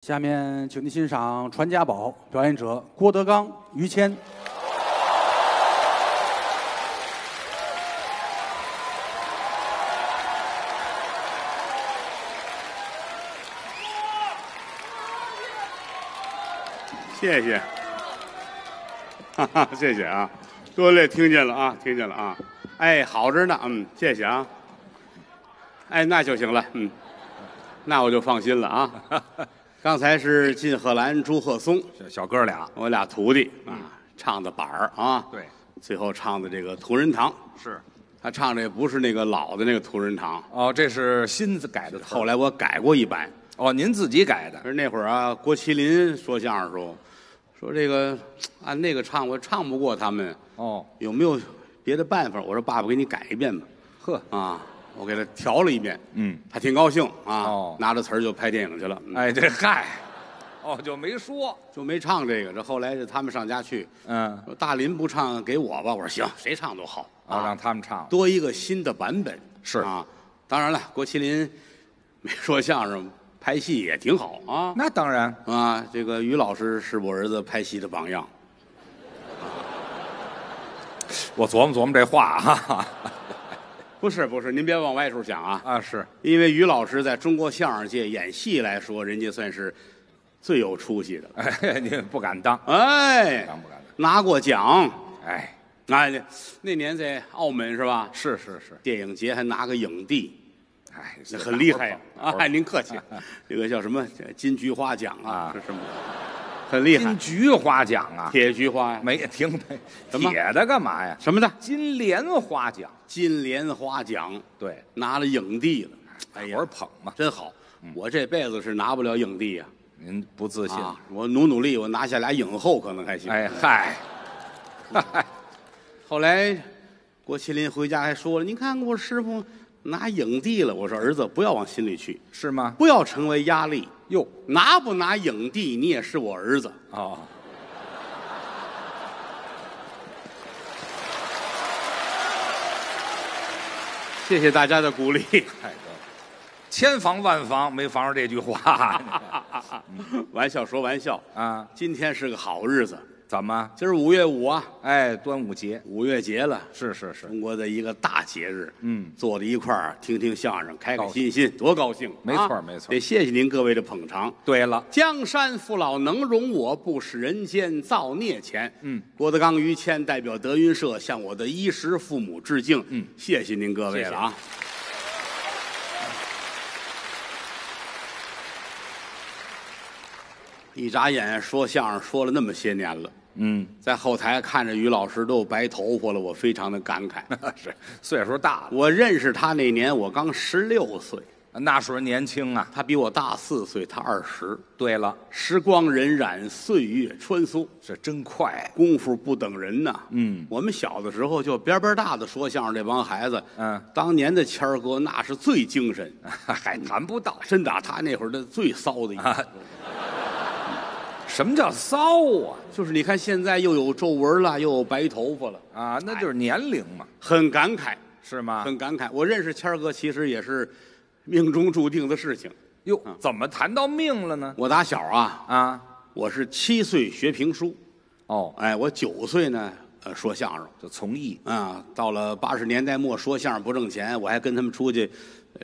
下面，请您欣赏《传家宝》，表演者郭德纲、于谦。谢谢，哈哈，谢谢啊，多嘞，听见了啊，听见了啊，哎，好着呢，嗯，谢谢啊，哎，那就行了，嗯，那我就放心了啊。刚才是靳鹤兰、朱鹤松，小小哥俩，我俩徒弟啊，唱的板儿啊，对，最后唱的这个《同仁堂》，是。他唱的也不是那个老的那个《同仁堂。哦，这是新改的词》，儿。后来我改过一版。哦，您自己改的。可？是那会儿啊，郭麒麟说相声的时候，说这个按那个唱，我唱不过他们，哦，有没有别的办法？我说爸爸给你改一遍吧。呵，啊，我给他调了一遍，嗯，他挺高兴啊，哦。拿着词儿就拍电影去了，嗯。哎，这嗨，哦，就没说，就没唱这个。这后来是他们上家去，嗯，说大林不唱给我吧，我说行，谁唱都好啊，让他们唱，多一个新的版本。是。啊。当然了，郭麒麟没说相声，拍戏也挺好啊。那当然，啊，这个于老师是我儿子拍戏的榜样。我琢磨琢磨这话哈，不是不是，您别往歪处想啊，啊是，因为于老师在中国相声界演戏来说，人家算是最有出息的。哎，您不敢当，哎，当不敢当？拿过奖，哎，哎，那那年在澳门是吧？是是是，电影节还拿个影帝，哎，那很厉害呀！啊，哎，您客气，这个叫什么金菊花奖啊啊？是什么？很厉害金，菊花奖啊，铁菊花呀？没听没什么铁的干嘛呀？什么的？金莲花奖，金莲花奖对，拿了影帝了，哎呀我是，捧嘛，真好！我这辈子是拿不了影帝呀。您不自信？啊，我努努力，我拿下俩影后可能还行。哎嗨，嗨，后来郭麒麟回家还说了：“您看我师傅拿影帝了。”我说：“儿子，不要往心里去，是吗？不要成为压力。哟，拿不拿影帝，你也是我儿子。哦，谢谢大家的鼓励。太对了，千防万防没防着这句话 玩笑说玩笑，啊？今天是个好日子，怎么？今儿五月五啊，哎，端午节五月节了，是是是，中国的一个大节日。嗯，坐在一块儿听听相声，开开心心，多高兴！没错啊没错得谢谢您各位的捧场。对了，江山父老能容我，不使人间造孽钱。嗯，郭德纲、于谦代表德云社向我的衣食父母致敬。嗯，谢谢您各位了啊！一眨眼说相声说了那么些年了，嗯，在后台看着于老师都有白头发了，我非常的感慨。是岁数大了，我认识他那年我刚十六岁，那时候年轻啊。他比我大四岁，他二十。对了，时光荏苒，岁月穿梭。这真快，功夫不等人呐。嗯我们小的时候就边边大的说相声这帮孩子，嗯，当年的谦儿哥那是最精神，还谈不到。真的啊，他那会儿的最骚的一个，啊 什么叫骚啊？就是你看现在又有皱纹了，又有白头发了，啊，那就是年龄嘛，很感慨，是吗？很感慨。我认识谦儿哥，其实也是命中注定的事情。哟，怎么谈到命了呢？我打小啊，啊，我是七岁学评书，哦，哎，我九岁呢，呃，说相声。就从艺，啊，到了八十年代末，说相声不挣钱，我还跟他们出去呃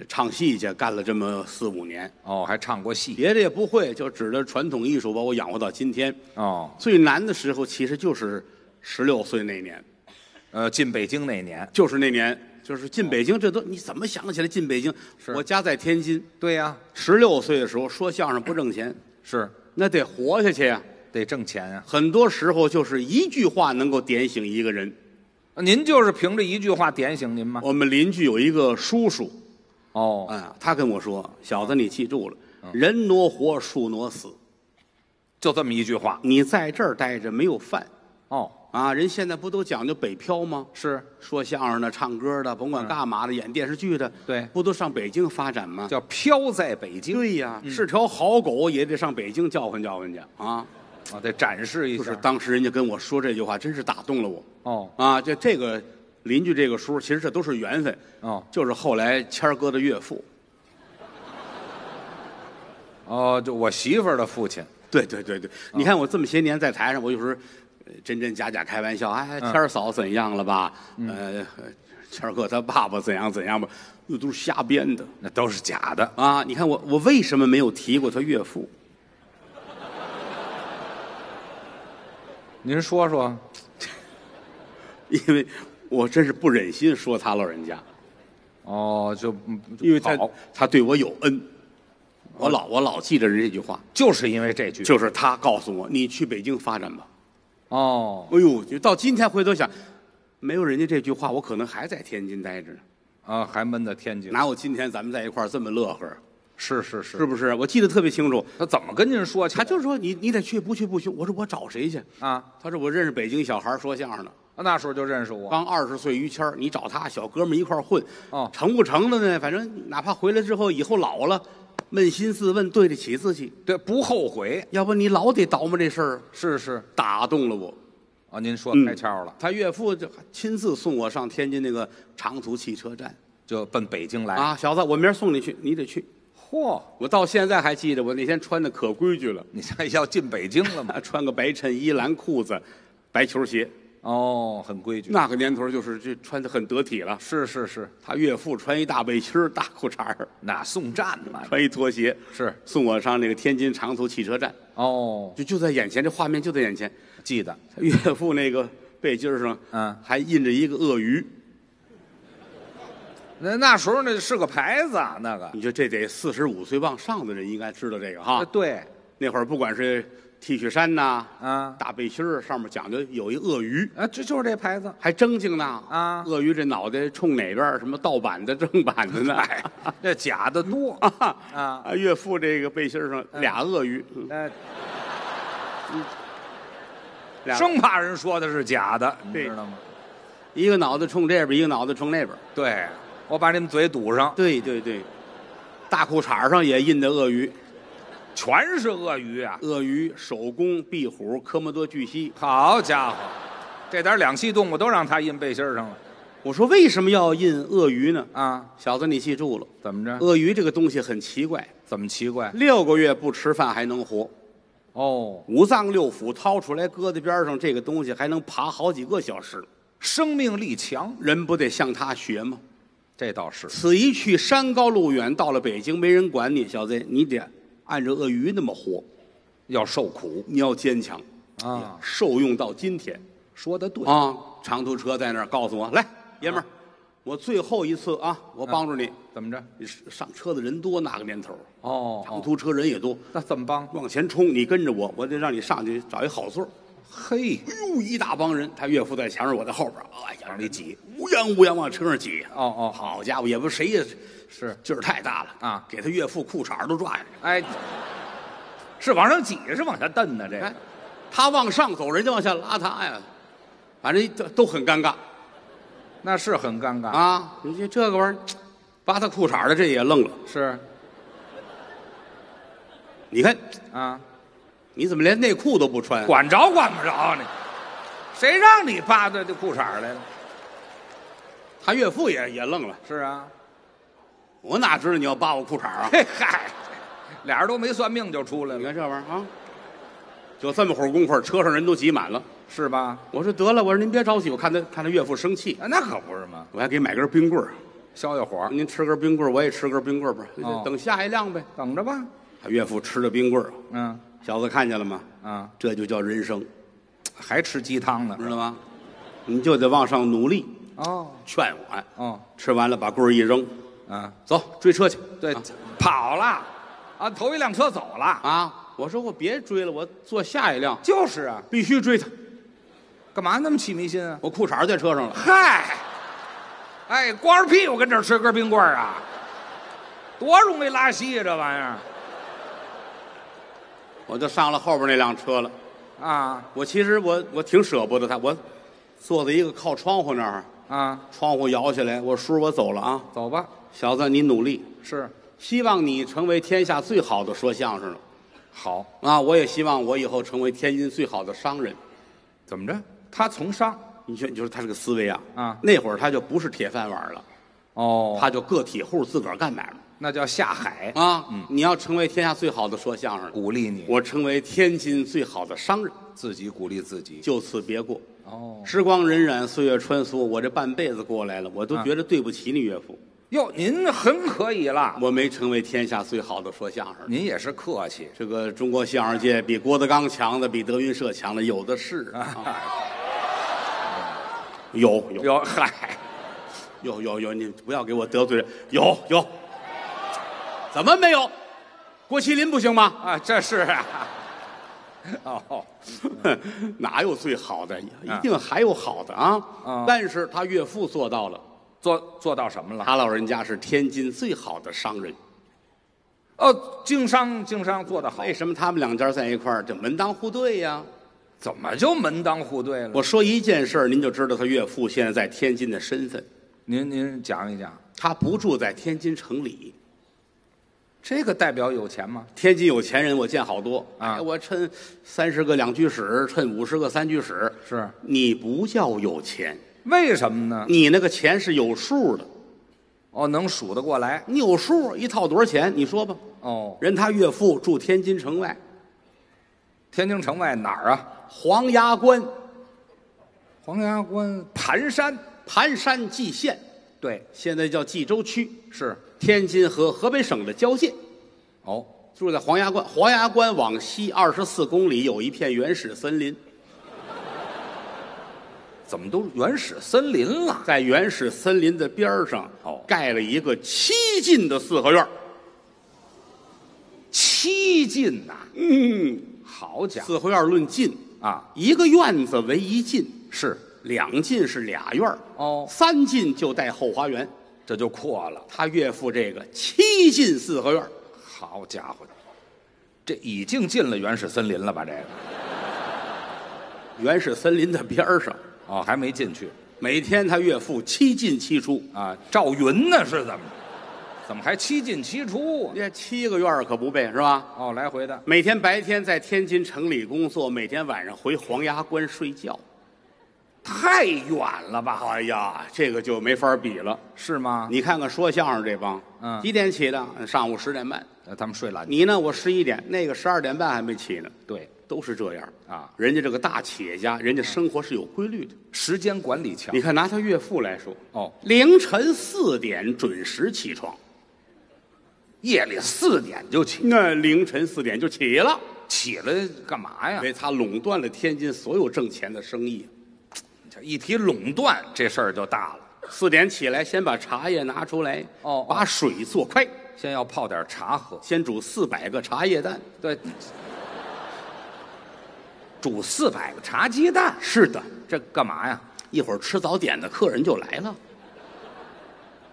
唱戏去，干了这么四五年，哦，还唱过戏，别的也不会，就指着传统艺术把我养活到今天。哦，最难的时候其实就是十六岁那年，呃，进北京那年，就是那年，就是进北京，这都你怎么想起来进北京？是。我家在天津，对呀、十六岁的时候说相声不挣钱，是。那得活下去呀、得挣钱啊。很多时候就是一句话能够点醒一个人。您就是凭着一句话点醒您吗？我们邻居有一个叔叔，哦，啊，他跟我说：“小子，你记住了，人挪活，树挪死。就这么一句话。你在这儿待着没有饭哦，啊！人现在不都讲究北漂吗？是说相声的、唱歌的，甭管干嘛的，演电视剧的，对不都上北京发展吗？叫飘在北京，对呀，是条好狗也得上北京叫唤叫唤去啊！啊，得展示一下。就是当时人家跟我说这句话，真是打动了我哦啊！这这个邻居这个叔，其实这都是缘分，哦，就是后来谦儿哥的岳父。哦，就我媳妇儿的父亲。对对对对，你看我这么些年在台上，我有时候呃真真假假开玩笑，哎，谦儿嫂怎样了吧？呃，谦儿哥他爸爸怎样怎样吧？那都是瞎编的那都是假的。啊！你看我我为什么没有提过他岳父？您说说，因为我真是不忍心说他老人家，哦，就嗯因为他好他对我有恩，我老我老记着人这句话，就是因为这句。就是他告诉我，你去北京发展吧。哦哎呦，就到今天回头想，没有人家这句话，我可能还在天津待着呢。啊，还闷在天津。哪有今天咱们在一块儿这么乐呵？是是是是不是？我记得特别清楚。他怎么跟您说起来？他就是说你你得去，不去不行。我说我找谁去？啊，他说我认识北京小孩儿说相声的，那时候就认识我。刚二十岁于谦儿，你找他小哥们一块儿混，哦成不成的呢？反正哪怕回来之后以后老了，扪心自问，对得起自己。对，不后悔。要不你老得倒磨这事儿，是是打动了我。啊，您说嗯开窍了，他岳父就亲自送我上天津那个长途汽车站就奔北京来。啊，小子，我明儿送你去，你得去。嚯，我到现在还记得，我那天穿的可规矩了，你这要进北京了吗？啊，穿个白衬衣、蓝裤子、白球鞋。哦，很规矩。那个年头就是这穿的很得体了。是是是，他岳父穿一大背心儿、大裤衩儿，那送站嘛。穿一拖鞋，是送我上那个天津长途汽车站，哦，就就在眼前，这画面就在眼前。记得他岳父那个背心儿上，嗯还印着一个鳄鱼。那那时候那是个牌子啊，那个。你说这得四十五岁往上的人应该知道这个哈。对，那会儿不管是 T 恤衫呐，啊大背心儿上面讲究有一鳄鱼，啊，这就是这牌子。还正经呢啊鳄鱼这脑袋冲哪边儿？什么盗版的、正版的呢？哎，这假的多 啊啊。啊！岳父这个背心儿上俩鳄鱼，嗯呃，俩 生怕人说的是假的，你对知道吗？一个脑袋冲这边，一个脑袋冲那边。对，我把你们嘴堵上，对对对，大裤衩上也印的鳄鱼，全是鳄鱼啊！鳄鱼、手工、壁虎、科莫多巨蜥。好家伙，这点两栖动物都让他印背心上了我说为什么要印鳄鱼呢？啊？小子，你记住了，怎么着？鳄鱼这个东西很奇怪，怎么奇怪？六个月不吃饭还能活，哦，五脏六腑掏出来搁在边上，这个东西还能爬好几个小时。生命力强，人不得向他学吗？这倒是。此一去山高路远，到了北京没人管你，小子，你得按着鳄鱼那么活，要受苦你要坚强，啊！受用到今天说的对，啊！长途车在那儿告诉我，来，爷们儿，我最后一次啊，我帮助你。怎么着？你上车的人多，那个年头，哦，长途车人也多，那怎么帮？往前冲，你跟着我，我得让你上去找一好座儿。嘿，哎呦，一大帮人，他岳父在前面，我在后边儿，哎呀，往里挤，乌泱乌泱往车上挤。哦哦，好家伙，也不谁呀，是，劲儿太大了啊给他岳父裤衩儿都拽下去。哎，是往上挤，是往下蹬呢？这哎，他往上走，人家往下拉他呀，反正都都很尴尬那是很尴尬。啊！你这这个玩意儿，扒他裤衩儿的这也愣了。是你看，啊，你怎么连内裤都不穿？管着管不着你，谁让你扒他这裤衩来了？他岳父也也愣了。是啊，我哪知道你要扒我裤衩啊？嘿嗨，俩人都没算命就出来了，你看这玩意儿啊，就这么会儿功夫，车上人都挤满了。是吧？我说得了，我说您别着急，我看他看他岳父生气，啊那可不是嘛，我还给买根冰棍儿。消消火，您吃根冰棍儿，我也吃根冰棍儿吧，哦等下一辆呗。等着吧。他岳父吃了冰棍儿，嗯小子看见了吗？嗯，这就叫人生，还吃鸡汤呢。知道吗？你就得往上努力，哦劝我。哎哦，吃完了把棍儿一扔，啊，走追车去。对啊，跑了，啊，头一辆车走了。啊！我说我别追了，我坐下一辆，就是啊，必须追他。干嘛那么起迷心啊？我裤衩儿在车上了，嗨，哎，光着屁股跟这儿吃根冰棍儿啊，多容易拉稀啊，这玩意儿我就上了后边那辆车了。啊我其实我我挺舍不得他，我坐在一个靠窗户那儿，啊，窗户摇起来，我叔我走了啊，走吧。小子你努力，是。希望你成为天下最好的说相声。的好，啊！我也希望我以后成为天津最好的商人。怎么着？他从商。你说，你说他这个思维啊，啊。那会儿他就不是铁饭碗了，哦，他就个体户自个儿干买卖那叫下海，啊。你要成为天下最好的说相声的，鼓励你，我成为天津最好的商人，自己鼓励自己。就此别过。哦，时光荏苒，岁月穿梭，我这半辈子过来了，我都啊。觉得对不起你岳父。哟，您很可以了，我没成为天下最好的说相声的。您也是客气。这个中国相声界比郭德纲强的，比德云社强的有的是啊。有有有，嗨，有有有，你不要给我得罪人。有有，怎么没有？郭麒麟不行吗？啊，这是啊。哦，哪有最好的？一啊定还有好的啊！啊但是他岳父做到了，做做到什么了？他老人家是天津最好的商人。哦，经商经商做得好，为什么他们两家在一块儿就门当户对呀？怎么就门当户对了？我说一件事儿，您就知道他岳父现在在天津的身份。您您讲一讲，他不住在天津城里，这个代表有钱吗？天津有钱人我见好多啊哎，我趁三十个两居室，趁五十个三居室。是你不叫有钱，为什么呢？你那个钱是有数的，哦，能数得过来。你有数，一套多少钱？你说吧。哦，人他岳父住天津城外天津城外哪儿啊？黄崖关黄崖关盘山。盘山蓟县，对，现在叫蓟州区，是。天津和河北省的交界。哦，住在黄崖关，黄崖关往西二十四公里有一片原始森林，怎么都原始森林了？在原始森林的边儿上，哦盖了一个七进的四合院儿。七进呐、嗯，好家伙四合院论进，啊！一个院子为一进，是两进是俩院儿哦三进就带后花园。这就阔了。他岳父这个七进四合院儿，好家伙，这已经进了原始森林了吧？这个原始森林的边儿上，哦，还没进去每天他岳父七进七出。啊？赵云呢？是怎么？怎么还七进七出啊？这七个院儿可不背是吧？哦，来回的每天白天在天津城里工作，每天晚上回黄崖关睡觉。太远了吧？哎呀，这个就没法比了。是吗？你看看说相声这帮，嗯几点起的？上午十点半。呃他们睡懒觉。你呢？我十一点，那个十二点半还没起呢。对，都是这样啊人家这个大企业家，人家生活是有规律的。时间管理强你。看，拿他岳父来说，哦，凌晨四点准时起床，夜里四点就起，那凌晨四点就起了，起来干嘛呀因？为他垄断了天津所有挣钱的生意。一提垄断，这事儿就大了。四点起来，先把茶叶拿出来，哦哦把水做开，先要泡点茶喝。先煮四百个茶叶蛋。对，煮四百个茶鸡蛋，是的，这干嘛呀？一会儿吃早点的客人就来了。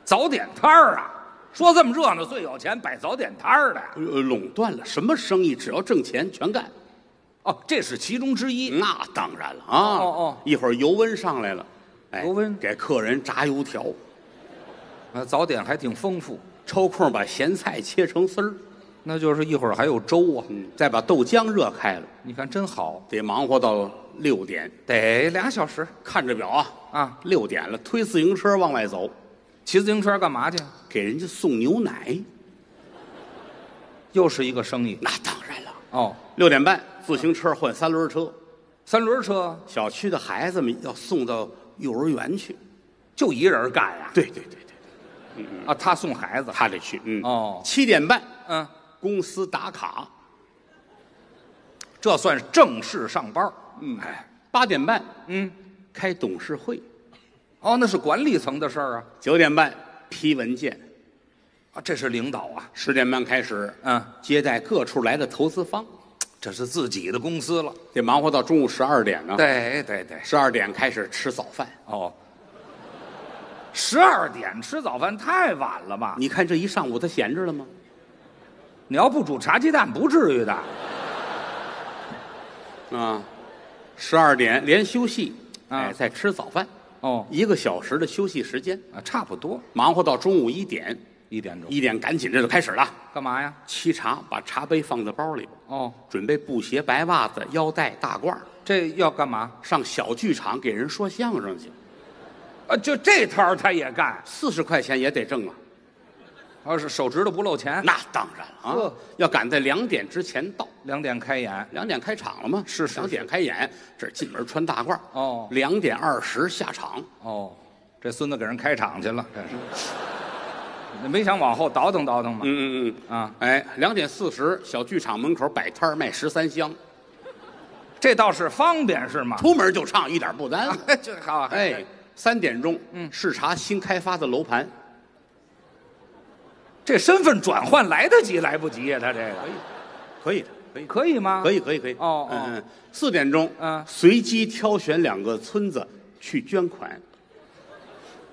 早点摊儿啊！说这么热闹，最有钱摆早点摊儿的呀。呃，垄断了，什么生意只要挣钱全干。哦，这是其中之一。那当然了啊！哦哦一会儿油温上来了，哎，油温给客人炸油条，啊，早点还挺丰富，抽空把咸菜切成丝儿，那就是一会儿还有粥啊。嗯，再把豆浆热开了，你看真好，得忙活到六点。得俩小时看着表啊，啊。六点了，推自行车往外走，骑自行车干嘛去？给人家送牛奶。又是一个生意那当然了，哦。六点半自行车换三轮车，三轮车小区的孩子们要送到幼儿园去。就一人干呀？对对对对，啊，他送孩子。他得去。嗯，哦七点半嗯，公司打卡，这算是正式上班。嗯，哎，八点半嗯，开董事会，哦，那是管理层的事儿啊。九点半批文件，啊，这是领导啊。十点半开始嗯，接待各处来的投资方，这是自己的公司了。得忙活到中午十二点呢。，对对对。十二点开始吃早饭。哦，十二点吃早饭太晚了吧？你看这一上午他闲着了吗？你要不煮茶鸡蛋，不至于的。啊，十二点连休息，啊哎，再吃早饭，哦，一个小时的休息时间，啊，差不多忙活到中午一点，一点钟。一点赶紧这就开始了。干嘛呀？沏茶，把茶杯放在包里边，哦，准备布鞋、白袜子、腰带、大褂儿这要干嘛？上小剧场给人说相声去。啊，就这摊儿他也干，四十块钱也得挣啊。哦，是手指头不露钱。那当然了啊呵，要赶在两点之前到。两点开演，两点开场了吗？是是两点开演，这儿进门穿大褂。哦两点二十下场。哦，这孙子给人开场去了，这是。你没想往后倒腾倒腾吗？嗯嗯嗯。啊，哎，两点四十，小剧场门口摆摊儿卖十三香，这倒是方便是吗？出门就唱，一点不耽误。这好，哎，三点钟，嗯视察新开发的楼盘，这身份转换来得及来不及呀？他这个可以的，可以的，可以吗？可以，可以，可以。哦哦嗯嗯，四点钟，嗯随机挑选两个村子去捐款，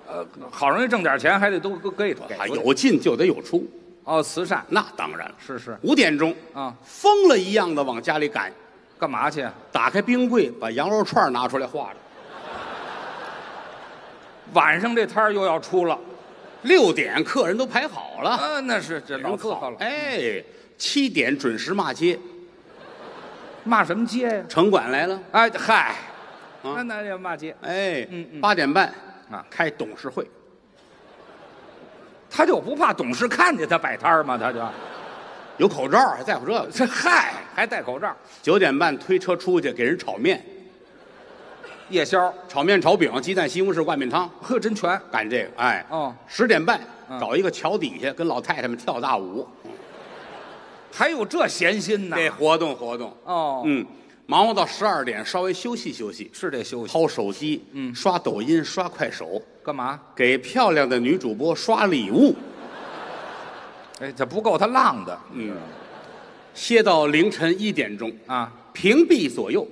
呃，好容易挣点钱，还得都给给啊，有进就得有出，哦，慈善那当然了。是是五点钟，啊，疯了一样的往家里赶，干嘛去？打开冰柜，把羊肉串拿出来化着。晚上这摊儿又要出了，六点客人都排好了，啊，那是这老伺候了。哎，七点准时骂街，骂什么街呀？城管来了，哎嗨，啊。那那也骂街，哎，嗯嗯。八点半啊。开董事会，他就不怕董事看见他摆摊儿吗？他就。有口罩还在乎这个。这嗨还戴口罩，九点半推车出去给人炒面，夜宵，炒面、炒饼、鸡蛋、西红柿挂面汤，呵，真全干这个。哎，哦。十点半嗯找一个桥底下跟老太太们跳大舞，还有这闲心呢？得活动活动。哦，嗯，忙活到十二点，稍微休息休息，是得休息。掏手机，嗯刷抖音，刷快手，干嘛？给漂亮的女主播刷礼物。哎，这不够他浪的嗯，歇到凌晨一点钟，啊！屏蔽左右。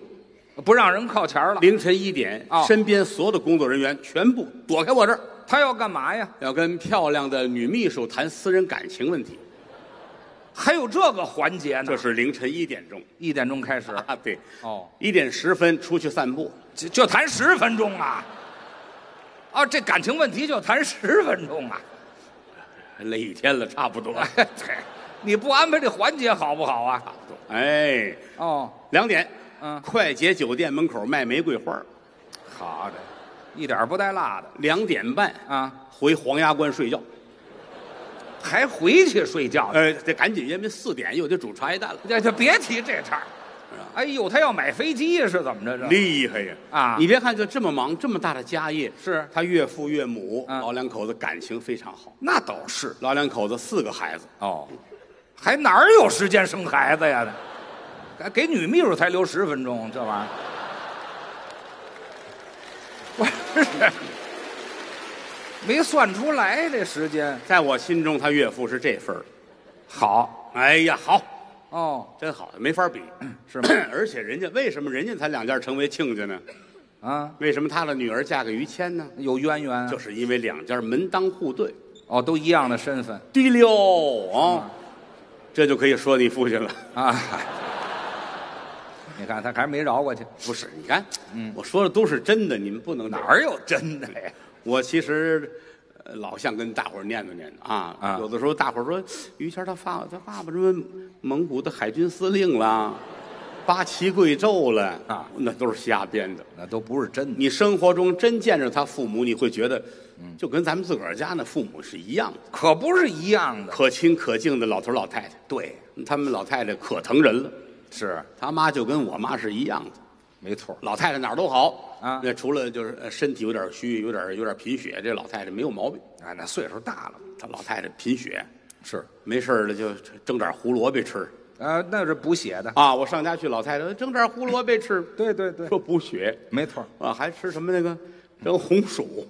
不让人靠前了。凌晨一点，哦身边所有的工作人员全部躲开我这儿，他要干嘛呀？要跟漂亮的女秘书谈私人感情问题。还有这个环节呢？这是凌晨一点钟一点钟开始。啊，对，哦，一点十分出去散步，就就谈十分钟啊！啊，这感情问题就谈十分钟啊！累一天了，差不多。哎，对，你不安排这环节好不好啊？哎，哦，两点，嗯快捷酒店门口卖玫瑰花。好的，一点不带辣的两点半啊！回黄崖关睡觉。还回去睡觉去？呃，得赶紧，因为四点又得煮茶叶蛋了。这这别提这茬儿。哎呦，他要买飞机呀？是怎么着？这厉害呀！啊你别看就这么忙，这么大的家业，是他岳父岳母嗯老两口子感情非常好。那倒是老两口子四个孩子，哦，还哪儿有时间生孩子呀？给给女秘书才留十分钟，这玩意儿。不是，没算出来这时间。在我心中，他岳父是这份儿。好哎呀，好，哦，真好，没法比，是吗？而且人家为什么人家才两家成为亲家呢？啊，为什么他的女儿嫁给于谦呢？有渊源啊。就是因为两家门当户对。哦，都一样的身份对溜啊，这就可以说你父亲了。啊。你看他还没饶过去，不是，你看，我说的都是真的，你们不能哪？儿有真的呀？我其实。呃老想跟大伙儿念叨念叨啊，啊有的时候大伙儿说于谦他爸他爸爸什么蒙古的海军司令了，八旗贵胄了啊，那都是瞎编的。那都不是真的。你生活中真见着他父母，你会觉得，就跟咱们自个儿家那父母是一样的，可不是一样的。可亲可敬的老头老太太。对，他们老太太可疼人了，是他妈就跟我妈是一样的。没错。老太太哪儿都好啊那除了就是呃身体有点虚，有点有点贫血，这老太太没有毛病。哎，那岁数大了，她老太太贫血，是，没事儿了就蒸点胡萝卜吃啊，那是补血的。啊。我上家去，老太太蒸点胡萝卜吃，对对对，说补血没错啊，还吃什么那个蒸红薯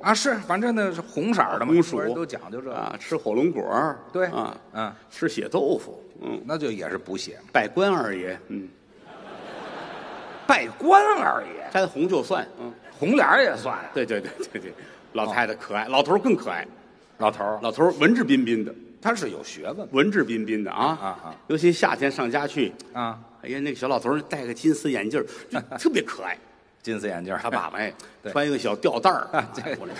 啊，是，反正那是红色儿的嘛，红薯中国人都讲究这个。啊，吃火龙果儿对啊，嗯，吃血豆腐，嗯，那就也是补血嘛。拜关二爷，嗯，拜关二爷，沾红就算，嗯，红脸儿也算。对对对对对，老太太可爱，老头儿更可爱，老头儿，老头儿文质彬彬的，他是有学问文质彬彬的啊啊啊！尤其夏天上家去，啊。哎呀，那个小老头儿戴个金丝眼镜儿，就 特别可爱。金丝眼镜儿，他爸爸哎，对穿一个小吊带儿啊，这哎我这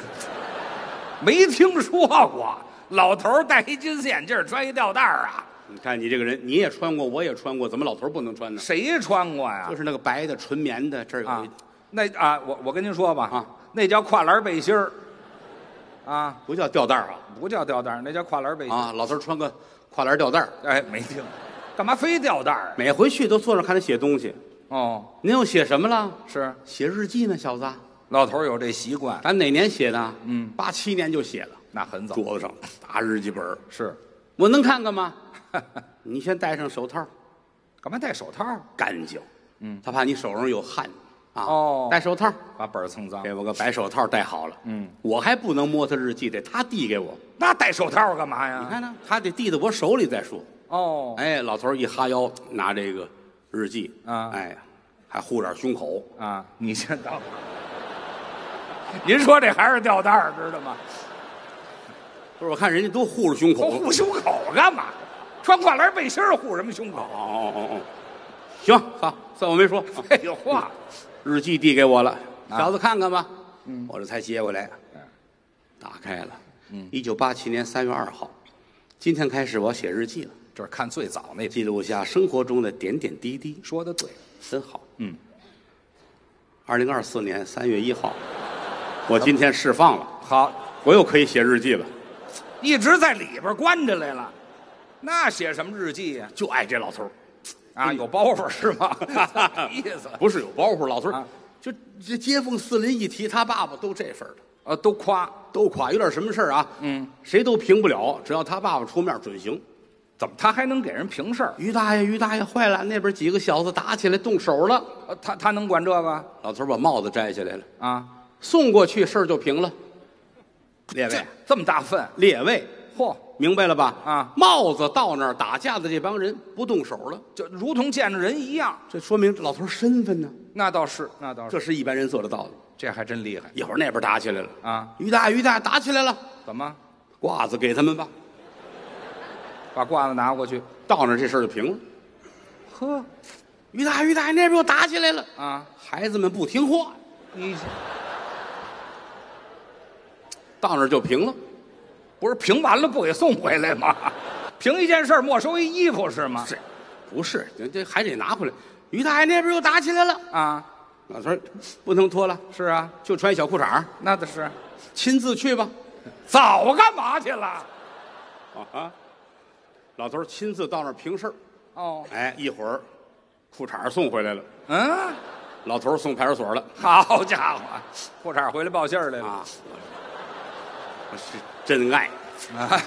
没听说过，老头儿戴一金丝眼镜儿，穿一吊带儿啊？你看你这个人，你也穿过，我也穿过，怎么老头儿不能穿呢？谁穿过呀？就是那个白的纯棉的，这儿有啊一，那啊，我我跟您说吧，啊，那叫跨栏背心儿，啊，不叫吊带儿啊不叫吊带儿，那叫跨栏背心儿。啊！老头儿穿个跨栏吊带儿，哎，没听，干嘛非吊带儿啊？每回去都坐那儿看他写东西。哦，您又写什么了？是写日记呢，小子。老头儿有这习惯，咱哪年写的？嗯，八七年就写了，那很早。桌子上大日记本儿是，我能看看吗？你先戴上手套，干嘛戴手套？干净。嗯，他怕你手上有汗啊。哦戴手套，把本儿蹭脏。给我个白手套戴好了。嗯，我还不能摸他日记，得他递给我。那戴手套干嘛呀？你看呢，他得递到我手里再说。哦，哎，老头儿一哈腰，拿这个日记啊哎，还护点胸口。啊，你先等会儿。您说这还是吊带儿，知道吗？不是，我看人家都护着胸口。我护胸口干嘛？穿跨栏背心儿护什么胸口？哦哦哦哦，行，好，算我没说。废话，日记递给我了，啊小子看看吧。嗯我这才接过来嗯，打开了。嗯一九八七年三月二号，今天开始我要写日记了，这是看最早那记录下生活中的点点滴滴，说的对。真好。嗯，二零二四年三月一号，我今天释放了，好，我又可以写日记了。一直在里边关着来了，那写什么日记呀、就爱这老头儿，啊？有包袱是吗？意思不是有包袱，老头儿啊就这街坊四邻一提他爸爸都这份儿的。呃，都夸，都夸有点什么事儿啊，嗯，谁都评不了，只要他爸爸出面准行。怎么他还能给人平事儿？于大爷，于大爷坏了，那边几个小子打起来动手了。呃他他能管这个老头儿把帽子摘下来了，啊？送过去，事儿就平了。列这位，这么大份，列位，嚯，明白了吧？啊，帽子到那儿打架的这帮人不动手了，就如同见着人一样。这说明老头儿身份呢，那倒是，那倒是，这是一般人做得到的。这还真厉害一会儿那边打起来了，啊！于大爷，于大爷打起来了，怎么褂子给他们吧，把褂子拿过去？到那儿这事儿就平了。呵，于大爷，于大爷那边又打起来了，啊，孩子们不听话，你到那儿就平了。不是平完了不给送回来吗？平一件事儿没收一衣服是吗？是，不是？这这还得拿回来。于大爷那边又打起来了，啊，老头儿不能脱了，是啊，就穿小裤衩儿那倒是。亲自去吧。早干嘛去了？啊，老头儿亲自到那儿评事儿。哦，哎，一会儿裤衩儿送回来了，嗯，老头儿送派出所了好家伙，裤衩回来报信儿来了。啊！我是真爱。啊，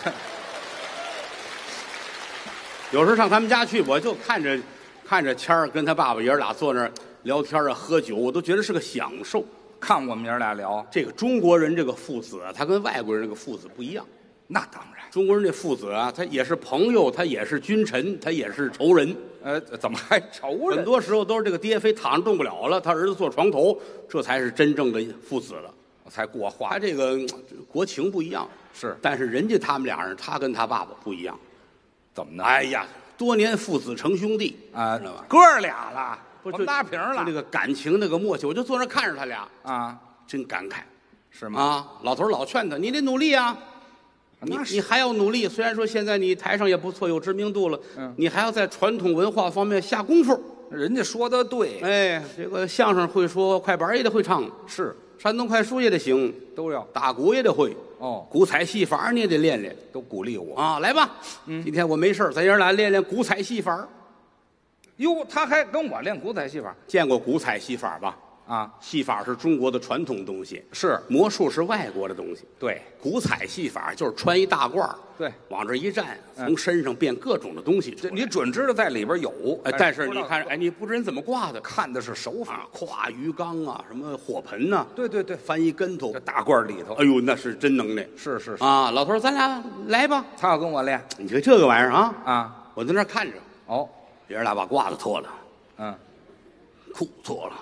有时候上他们家去，我就看着看着谦儿跟他爸爸爷儿俩坐那儿聊天啊、喝酒，我都觉得是个享受。看我们爷儿俩聊，这个中国人这个父子啊，他跟外国人这个父子不一样。那当然。中国人这父子啊，他也是朋友，他也是君臣，他也是仇人。呃，怎么还仇人？很多时候都是这个爹非躺着动不了了，他儿子坐床头，这才是真正的父子了。才过话他这个嗯国情不一样，是但是人家他们俩人，他跟他爸爸不一样。怎么呢？哎呀，多年父子成兄弟啊知道吧？哥儿俩了，不我拉平了就这个感情那个默契，我就坐那看着他俩，啊？真感慨是吗？啊！老头老劝他，你得努力啊。你你还要努力，虽然说现在你台上也不错，有知名度了，嗯你还要在传统文化方面下功夫。人家说的对，哎，这个相声会说，快板也得会唱，是山东快书也得行，都要打鼓也得会，哦，古彩戏法你也得练练都鼓励我。啊！来吧，今天我没事儿咱爷儿俩练练古彩戏法。哟，他还跟我练古彩戏法见过古彩戏法吧？啊？戏法是中国的传统东西，是。魔术是外国的东西。对。古彩戏法就是穿一大褂儿对，往这一站，嗯。从身上变各种的东西出来。这你准知道在里边有，哎，但是不知道。你看，哎，你不知人怎么挂的，看的是手法。啊，跨鱼缸啊，什么火盆呐、对对对，翻一跟头。这，大褂儿里头。哎呦，那是真能耐是是是，啊！老头儿，咱俩来吧。他要跟我练。你看这个玩意儿啊，啊？我在那儿看着，哦，爷儿俩把褂子脱了，嗯。裤脱了，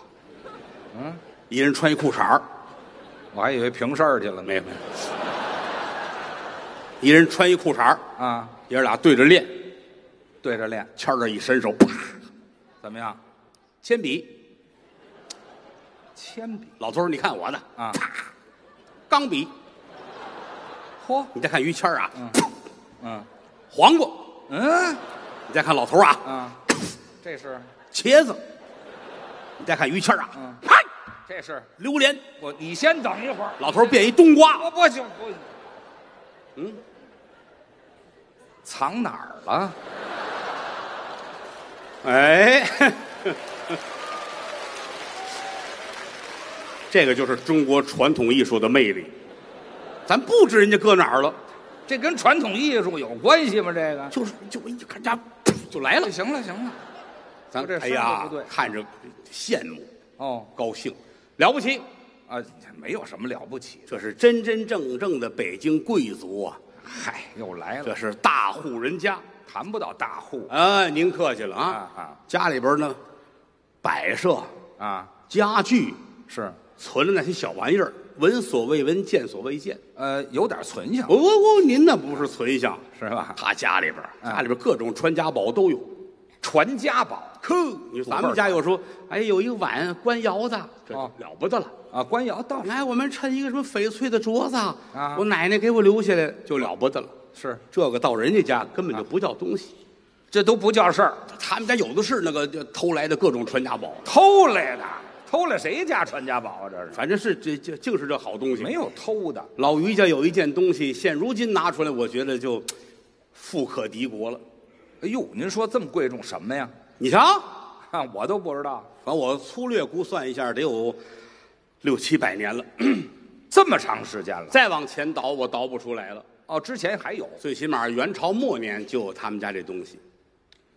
嗯，一人穿一裤衩儿我还以为平事儿去了呢。没有没有，一人穿一裤衩儿啊，爷儿俩对着练，对着练谦儿这一伸手，啪，怎么样？铅笔。铅笔老头儿，你看我的，啊，钢笔。嚯，你再看于谦儿啊，嗯黄瓜。嗯你再看老头儿啊，啊，这是茄子。你再看于谦儿啊，嗯嗨，这是榴莲，我，你先等一会儿。老头儿变一冬瓜，我不行不行，嗯，藏哪儿了？哎，这个就是中国传统艺术的魅力。咱不知人家搁哪儿了，这跟传统艺术有关系吗？这个？就是就一看家噗就来了。行了行了，咱我这身哎呀看着羡慕哦高兴，了不起。啊，没有什么了不起。这是真真正正的北京贵族啊，嗨，又来了，这是大户人家。谈不到大户啊，您客气了啊啊啊家里边呢，摆设、啊，家具是存了那些小玩意儿，闻所未闻，见所未见。呃有点存相不不不，您那不是存相，是吧？他家里边家里边各种传家宝都有。传家宝呵，咱们家有时候，哎，有一个碗官窑的，这哦了不得了。啊，官窑到来，我们趁一个什么翡翠的镯子，啊我奶奶给我留下来，就了不得了。是，这个到人家家根本就不叫东西，这都不叫事儿，他们家有的是那个就偷来的各种传家宝，偷来的，偷来谁家传家宝啊？这是反正是这这净是这好东西。没有偷的，老于家有一件东西，现如今拿出来，我觉得就富可敌国了。哎呦，您说这么贵重什么呀？你瞧，啊，我都不知道，反正我粗略估算一下，得有六七百年了。这么长时间了。再往前倒，我倒不出来了。哦，之前还有最起码元朝末年就有他们家这东西。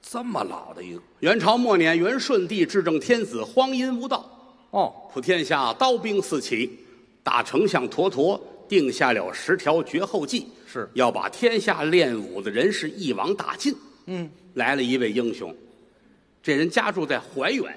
这么老的一个元朝末年，元顺帝至正天子，荒淫无道，哦，普天下刀兵四起，大丞相陀陀定下了十条绝后计，是要把天下练武的人士一网打尽。嗯，来了一位英雄，这人家住在怀远，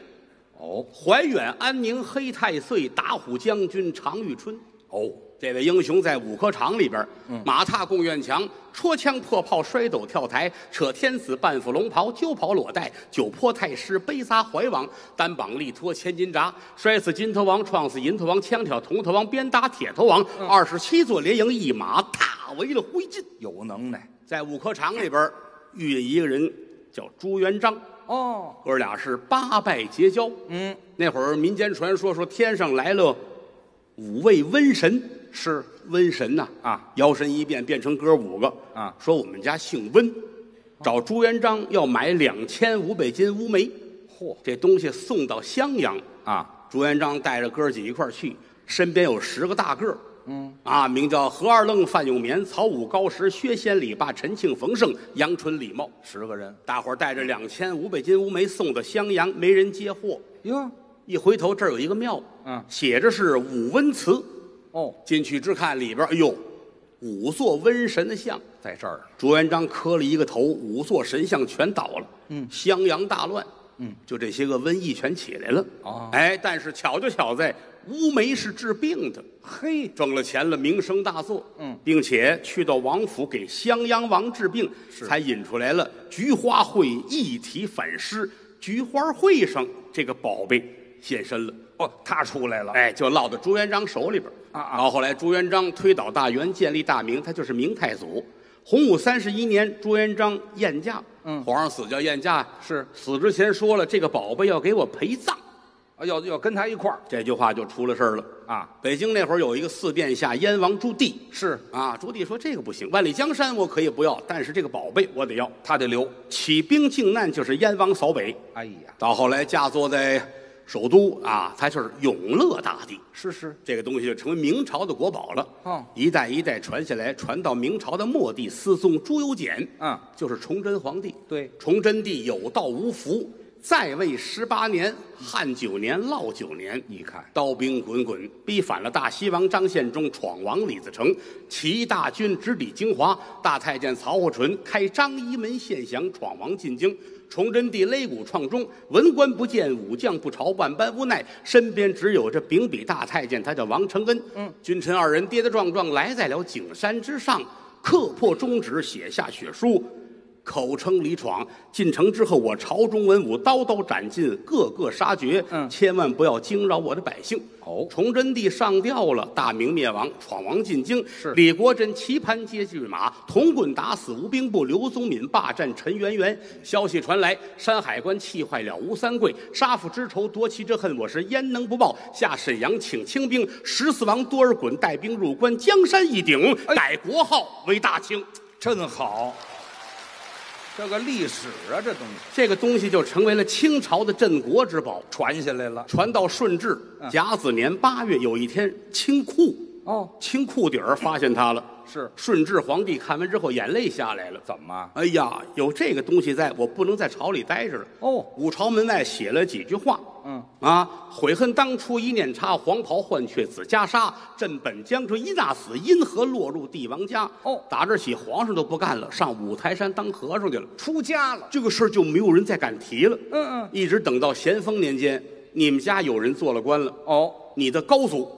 哦怀远安宁黑太岁打虎将军常遇春。哦，这位英雄在五科场里边，嗯马踏贡院墙，戳枪破炮，摔斗跳台，扯天子半副龙袍，揪袍裸带，九坡太师，背撒怀王，单膀力托千斤闸，摔死金头王，撞死银头王，枪挑铜头王，鞭打铁头王，嗯二十七座连营一马踏为了灰烬。有能耐在五科场里边遇见一个人叫朱元璋，哦，哥俩是八拜结交。嗯，那会儿民间传说说天上来了五位瘟神，是瘟神呐啊，摇身一变变成哥五个啊说我们家姓温，找朱元璋要买两千五百斤乌梅，嚯这东西送到襄阳。啊，朱元璋带着哥几一块儿去，身边有十个大个儿。嗯啊，名叫何二愣、范永眠、曹武、高石、薛仙、李霸、陈庆、冯胜、杨春、李茂，十个人大伙儿带着两千五百斤乌梅送到襄阳，没人接货。哟，一回头，这儿有一个庙，嗯写着是武温祠。哦，进去之看，里边哎呦，五座瘟神的像。在这儿朱元璋磕了一个头，五座神像全倒了。嗯襄阳大乱。嗯，就这些个瘟疫全起来了。哦哎，但是巧就巧在乌梅是治病的，嘿，挣了钱了，名声大作。嗯，并且去到王府给襄阳王治病，才引出来了菊花会一体反诗。菊花会上这个宝贝现身了。哦，他出来了，哎，就落到朱元璋手里边儿。啊啊。到后来，朱元璋推倒大元，建立大明，他就是明太祖。洪武三十一年，朱元璋宴驾，嗯。皇上死叫宴驾，是。死之前说了，这个宝贝要给我陪葬，啊要要跟他一块儿这句话就出了事儿了。啊，北京那会儿有一个四殿下燕王朱棣是啊，朱棣说这个不行，万里江山我可以不要，但是这个宝贝我得要。他得留。起兵靖难就是燕王扫北，哎呀，到后来驾坐在首都啊，他就是永乐大帝。是是，这个东西就成为明朝的国宝了。哦一代一代传下来，传到明朝的末帝思宗朱由检，嗯，就是崇祯皇帝。对崇祯帝有道无福，在位十八年，汉九年、涝九年，你看刀兵滚滚，逼反了大西王张献忠，闯王李自成，起义大军直抵京华。大太监曹货淳开张仪门献降，闯王进京。崇祯帝擂鼓创钟，文官不见，武将不朝，万般无奈。身边只有这秉笔大太监，他叫王承恩。嗯，君臣二人跌跌撞撞来在了景山之上，刻破中指，写下血书。口称李闯。进城之后，我朝中文武刀刀斩尽，个个杀绝。嗯千万不要惊扰我的百姓。哦崇祯帝上吊了，大明灭亡，闯王进京。是李国珍棋盘接骏马，铜棍打死吴兵部刘宗敏，霸占陈圆圆。消息传来，山海关气坏了吴三桂，杀父之仇，夺妻之恨，我是焉能不报？下沈阳请清兵，十四王多尔衮带兵入关，江山一顶，哎改国号为大清。真好。这个历史啊，这东西这个东西就成为了清朝的镇国之宝。传下来了。传到顺治嗯甲子年八月，有一天清库哦，清库底儿发现它了。是顺治皇帝看完之后，眼泪下来了。怎么？哎呀，有这个东西在，我不能在朝里待着了。哦五朝门外写了几句话。嗯啊，悔恨当初一念差，黄袍换却紫袈裟。朕本将这一大死，因何落入帝王家？哦打这起皇上都不干了，上五台山当和尚去了。出家了。这个事儿就没有人再敢提了。嗯嗯。一直等到咸丰年间，你们家有人做了官了，哦你的高祖，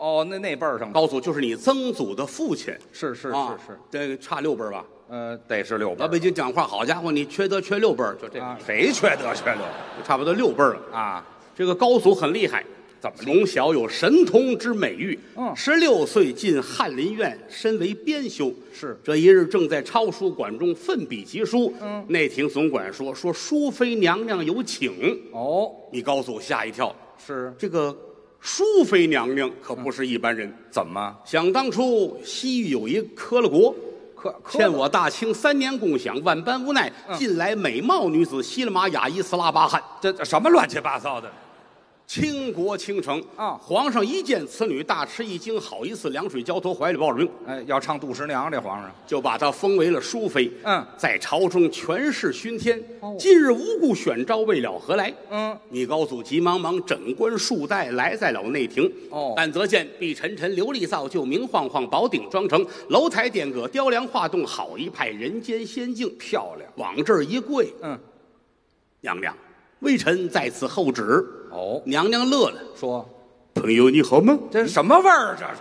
哦，那那辈儿上的高祖就是你曾祖的父亲。是是啊是是，这个差六辈儿吧？呃，得是六辈老儿北京讲话，好家伙，你缺德缺六辈儿，就这谁缺德缺六就差不多六辈儿了。啊？这个高祖很厉害，怎么厉从小有神童之美誉。嗯十六岁进翰林院，身为编修。是这一日正在抄书馆中奋笔疾书。嗯内廷总管说说淑妃娘娘有请。哦，你高祖吓一跳，是这个淑妃娘娘可不是一般人。怎么想当初西域有一科了国，欠我大清三年共享，万般无奈，嗯近来美貌女子西勒玛雅伊斯拉巴汗。这这什么乱七八糟的？倾国倾城啊皇上一见此女，大吃一惊，好一次凉水浇头，怀里抱着病，哎，要唱杜十娘，这皇上就把她封为了淑妃。嗯在朝中权势熏天。哦今日无故选召，为了何来？嗯，你高祖急忙忙整冠束带，来在了内廷。哦但则见碧沉沉，琉璃造就，明晃晃，宝顶妆成，楼台殿阁，雕梁画栋，好一派人间仙境。漂亮。往这儿一跪，嗯，娘娘，微臣在此候旨。哦，娘娘乐了，说朋友你好吗？这是什么味儿？这是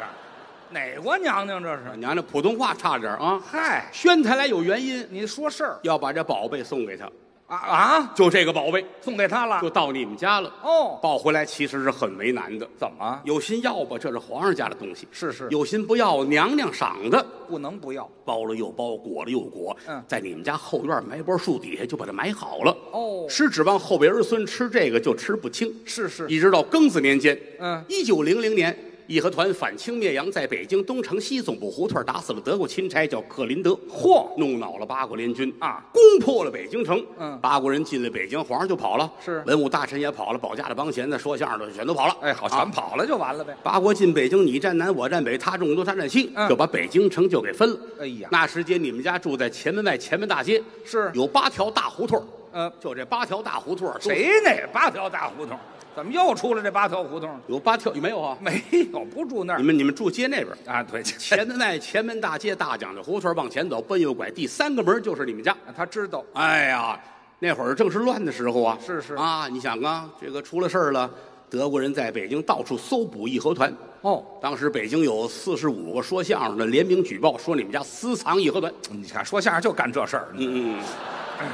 哪国娘娘？这是？娘娘普通话差点啊。嗨，宣才来有原因，你说事儿要把这宝贝送给他，啊啊！就这个宝贝送给他了就。到你们家了。哦，抱回来其实是很为难的，怎么？有心要吧，这是皇上家的东西；是是，有心不要，娘娘赏的。不能不要。包了又包，裹了又裹，嗯在你们家后院埋波树底下就把它埋好了。哦是指望后辈儿孙吃这个就吃不清。是是一直到庚子年间，嗯一九零零年，义和团反清灭洋，在北京东城西总部胡同打死了德国钦差，叫克林德。嚯弄恼了八国联军啊，攻破了北京城。嗯八国人进了北京，皇上就跑了，是文武大臣也跑了，保家的、帮闲的、说相声的全都跑了。哎，好，啊全跑了就完了呗。八国进北京，你站南，我站北，他中东，他站西，嗯就把北京城就给分了。哎呀那时间你们家住在前门外前门大街，是有八条大胡同，嗯，就这八条大胡同，都谁那八条大胡同？怎么又出来这八条胡同？有八条？没有啊？没有，不住那儿你们你们住街那边，啊？对，前门外前门大街大讲究胡同往前走，奔右拐，第三个门就是你们家。他知道哎呀，那会儿正是乱的时候啊！是是啊，你想啊，这个出了事儿了，德国人在北京到处搜捕义和团。哦。当时北京有四十五个说相声的联名举报，说你们家私藏义和团。你看说相声就干这事儿呢嗯嗯。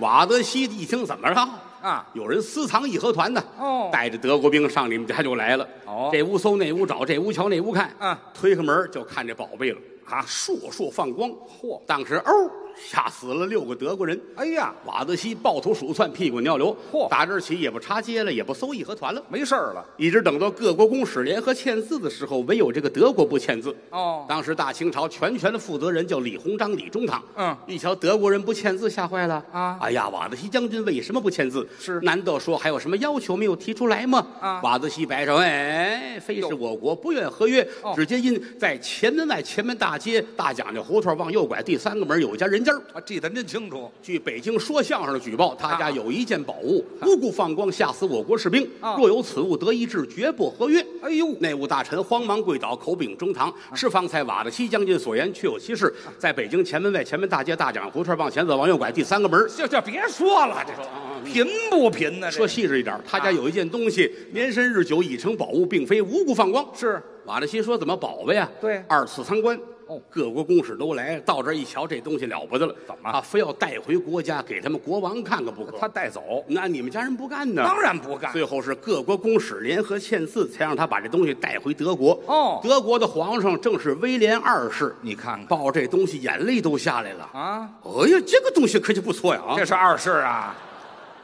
瓦德西一听怎么了？啊！有人私藏义和团呢，哦带着德国兵上你们家就来了。哦这屋搜那屋找，这屋瞧那屋看。嗯推开门就看这宝贝了啊，烁烁放光。嚯当时哦，吓死了六个德国人。哎呀，瓦德西抱头鼠窜，屁滚尿流。嚯打这儿起也不插街了，也不搜义和团了，没事儿了。一直等到各国公使联合签字的时候，唯有这个德国不签字。哦当时大清朝全权的负责人叫李鸿章、李中堂。嗯一瞧德国人不签字，吓坏了啊哎呀，瓦德西将军为什么不签字？是难道说还有什么要求没有提出来吗？啊瓦德西摆手，哎，非是我国不愿合约，哦只皆因在前门外前门大街大讲究胡同往右拐第三个门有一家人家儿啊，记得真清楚。据北京说相声的举报，他家啊有一件宝物，无故放光，吓死我国士兵。啊若有此物得一治，绝不合约。哎呦，内务大臣慌忙跪倒，口禀中堂：是方才瓦的西将军所言，确有其事。在北京前门外前门大街大讲胡同往前走，往右拐第三个门。这这别说了，这啊贫不贫呢？说细致一点，他家有一件东西，年深日久已成宝物，并非无故放光。是瓦勒西说：“怎么宝贝呀？对二次参观，哦各国公使都来，到这儿一瞧，这东西了不得了，怎么啊？非要带回国家给他们国王看看不可。他带走，那你们家人不干呢？当然不干。最后是各国公使联合签字，才让他把这东西带回德国。哦德国的皇上正是威廉二世，你看看抱这东西眼泪都下来了。啊，哎呀，这个东西可就不错呀！啊这是二世啊，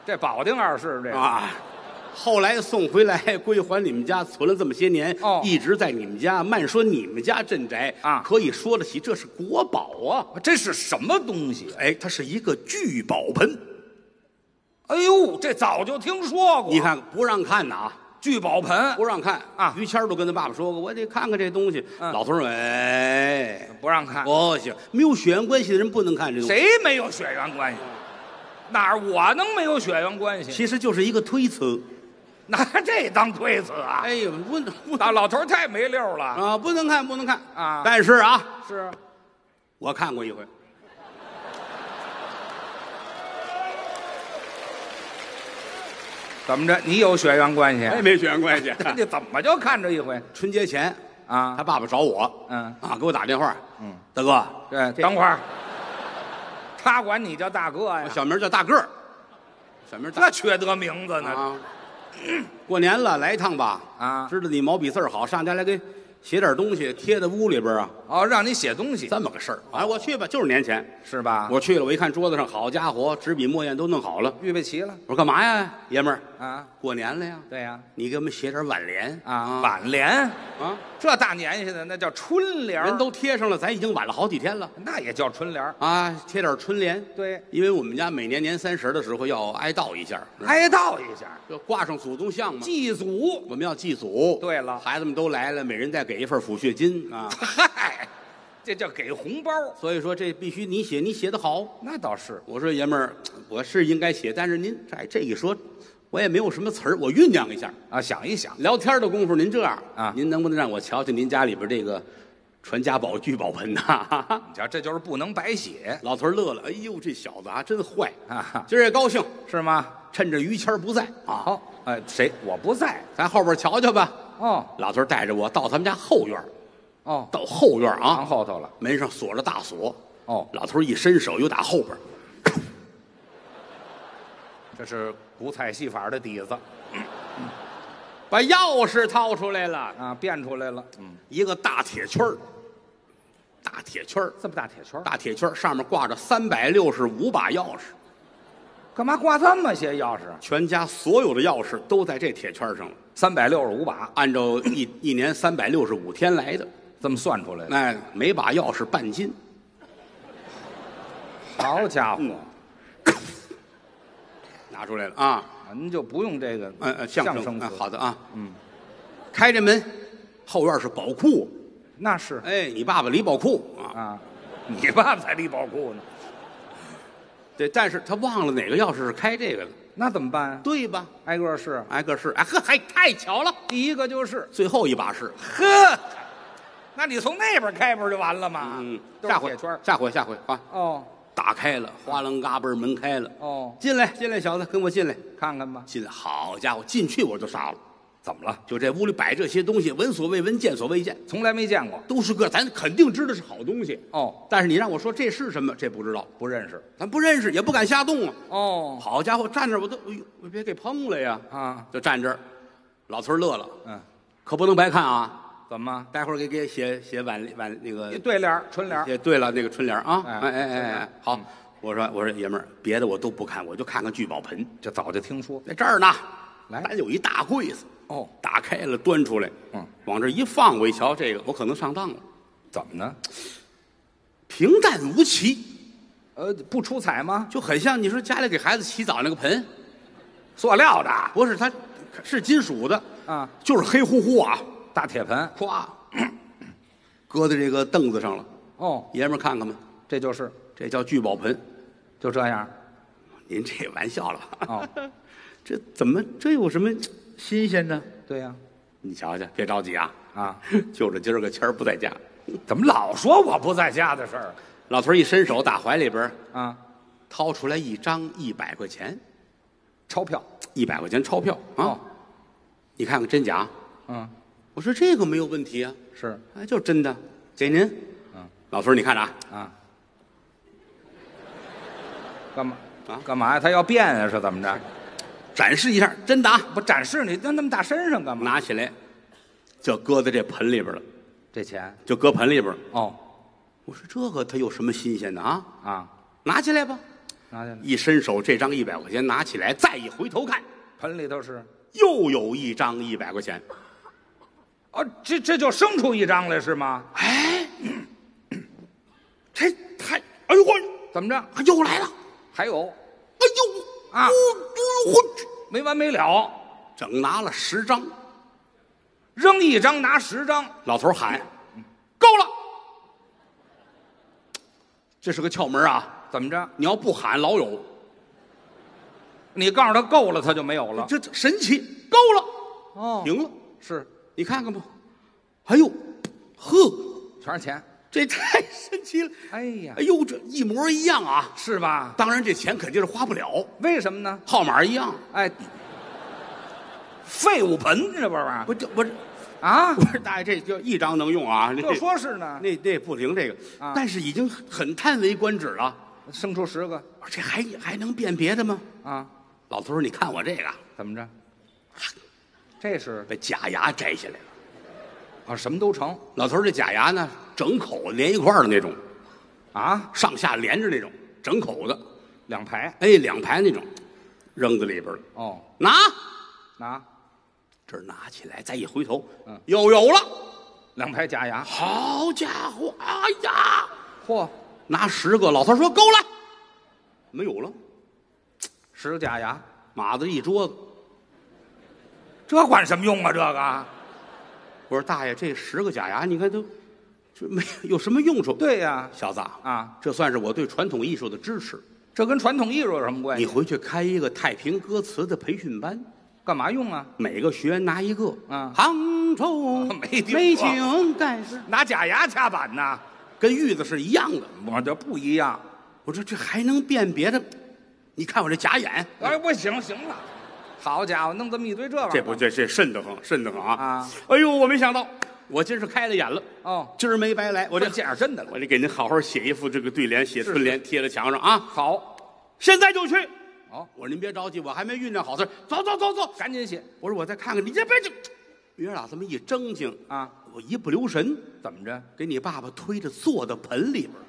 这保定二世这个啊，后来送回来 归还你们家，存了这么些年，哦一直在你们家，慢说你们家镇宅啊可以说得起这是国宝啊！这是什么东西？哎，它是一个聚宝盆，哎呦，这早就听说过。你看不让看呐啊，聚宝盆不让看啊于谦儿都跟他爸爸说过，我得看看这东西。嗯老头儿说，哎，不让看，不行，没有血缘关系的人不能看这东西。谁没有血缘关系？哪儿我能没有血缘关系？其实就是一个推辞。拿这当推辞啊？哎呦，不能不老老头儿太没溜了。啊，不能看，不能看啊但是啊，是，我看过一回。怎么着？你有血缘关系？哎，没血缘关系。你怎么就看着一回春节前，啊他？爸爸找我，嗯啊，给我打电话，嗯，大哥，对，等会儿，他管你叫大哥呀我？小名叫大个儿，小名大这缺德名字呢啊。过年了，来一趟吧。啊！知道你毛笔字儿好，上家来给写点东西，贴在屋里边啊。哦，让你写东西这么个事儿，哎，我去吧，就是年前是吧？我去了，我一看桌子上，好家伙，纸笔墨砚都弄好了。预备齐了我说干嘛呀，爷们儿？啊？过年了呀，对呀你给我们写点挽联啊，挽联，啊，这大年纪的那叫春联儿人都贴上了，咱已经晚了好几天了那也叫春联儿啊，贴点春联。对，因为我们家每年年三十的时候要哀悼一下，哀悼一下，就挂上祖宗像嘛。祭祖。我们要祭祖。对了孩子们都来了，每人再给一份抚恤金啊。嗨，这叫给红包。所以说这必须你写，你写的好。那倒是，我说爷们儿，我是应该写，但是您这这一说，我也没有什么词儿，我酝酿一下。啊，想一想，聊天的功夫，您这样啊您能不能让我瞧瞧您家里边这个传家宝聚宝盆呐？你瞧，这就是不能白写 老头儿乐了，哎呦，这小子啊真坏啊，今儿也高兴，是吗？趁着于谦儿不在啊，好，哎，谁？我不在。咱后边瞧瞧吧。哦老头儿带着我到他们家后院儿，哦，到后院啊藏啊，后头了。门上锁着大锁。哦，老头儿一伸手，又打后边儿，这是古彩戏法的底子。把钥匙掏出来了，啊，变出来了。嗯，一个大铁圈儿，大铁圈儿，这么大铁圈儿，大铁圈儿上面挂着三百六十五把钥匙，干嘛挂这么些钥匙？全家所有的钥匙都在这铁圈上了，三百六十五把，按照一一年三百六十五天来的，这么算出来的。哎，每把钥匙半斤，好家伙，拿出来了啊，您就不用这个嗯嗯，相声，声词，嗯好的啊，嗯，开这门，后院是宝库，那是。哎，你爸爸李宝库啊，啊，你爸爸才立宝库呢，对，但是他忘了哪个钥匙是开这个了，那怎么办啊？对吧？挨个试，挨个试，哎呵，还太巧了，第一个就是，最后一把是，呵，那你从那边开不是就完了吗？嗯，都是下回铁圈儿下回下回啊，哦打开了，哗楞嘎嘣儿门开了，哦，进来进来，小子，跟我进来，看看吧，进来，好家伙，进去我就傻了，怎么了？就这屋里摆这些东西，闻所未闻，见所未见，从来没见过。都是个咱肯定知道是好东西，哦，但是你让我说这是什么，这不知道，不认识。咱不认识，也不敢瞎动啊。哦好家伙，站这儿我都，哎呦，我别给碰了呀！啊，就站这儿，老头儿乐了，嗯，可不能白看啊！怎么？待会儿给给写写挽挽那个，对联儿春联儿。写对了那个春联儿啊！哎。哎哎哎哎，好嗯，我说我说爷们儿，别的我都不看，我就看看聚宝盆，这早就听说。在这儿呢。来。咱有一大柜子，哦，打开了，端出来，嗯，往这一放，我一瞧，这个我可能上当了，怎么呢？平淡无奇，呃，不出彩吗？就很像你说家里给孩子洗澡那个盆，塑料的。不是它，是金属的，啊，就是黑乎乎啊，大铁盆。咵，搁在这个凳子上了。哦，爷们儿看看吧，这就是这叫聚宝盆。就这样。您这玩笑了吧？哦，这怎么这有什么新鲜的？对呀、你瞧瞧，别着急啊，啊，就着今儿个谦儿不在家。怎么老说我不在家的事儿老头儿一伸手，打怀里边儿啊？掏出来一张一百块钱，钞票一百块钱钞票啊！哦你看看真假？嗯，我说这个没有问题啊，是哎，就是真的，给您。嗯，老头儿，你看着啊，啊。干嘛啊干嘛呀？他要变啊？是怎么着？展示一下，真的啊，不展示你那那么大身上干嘛？拿起来，就搁在这盆里边了，这钱就搁盆里边了。哦我说这个它有什么新鲜的啊？啊，拿起来吧，拿起来。一伸手，这张一百块钱拿起来，再一回头看，盆里头是又有一张一百块钱。哦，这这就生出一张来是吗？哎，这太，哎呦我，怎么着？又来了，还有哎呦啊呦呦我没完没了，整拿了十张。扔一张拿十张，老头喊：“够了！”这是个窍门啊！怎么着？你要不喊，老有。你告诉他够了，他就没有了。这这神奇，够了，哦赢了。是你看看吧，哎呦，呵，全是钱。这太神奇了！哎呀哎，呦，这一模一样啊！是吧？当然，这钱肯定是花不了，为什么呢？号码一样。哎，废物盆，这不是吧？不，这不是啊不，是大爷，这就一张能用啊？那就说是呢，那那不灵这个啊，但是已经很叹为观止了。生出十个这还还能变别的吗？啊？老头儿，你看我这个，怎么着？这是把假牙摘下来了。啊，什么都成老头儿这假牙呢，整口连一块儿的那种，啊，上下连着那种，整口的，两排哎，两排那种，扔在里边了。哦，拿，拿这儿拿起来，再一回头，嗯又有了。两排假牙，好家伙，哎呀，嚯，拿十个，老头儿说够了，没有了，十个假牙，码子一桌子。这管什么用啊？这个我说大爷，这十个假牙，你看都，这没有什么用处。对呀，小子啊，啊，这算是我对传统艺术的支持。这跟传统艺术有什么关系？你回去开一个太平歌词的培训班，干嘛用啊？每个学员拿一个。啊杭州 没听过美景盖世，拿假牙掐板呐？跟玉子是一样的。我这不一样。我说这还能辨别的？你看我这假眼，哎，不行，行了，好家伙，弄这么一堆这玩意儿，这不这这瘆得慌，瘆得慌啊！啊！哎呦，我没想到，我今儿是开了眼了，哦，今儿没白来。我这见着真的了。我得给您好好写一副这个对联，写春联贴在墙上啊！好，现在就去。哦，我说您别着急，我还没酝酿好词走走走走。赶紧写我说我再看看，你这别就，爷俩这么一正经，啊！我一不留神，怎么着？给你爸爸推着坐到盆里边儿。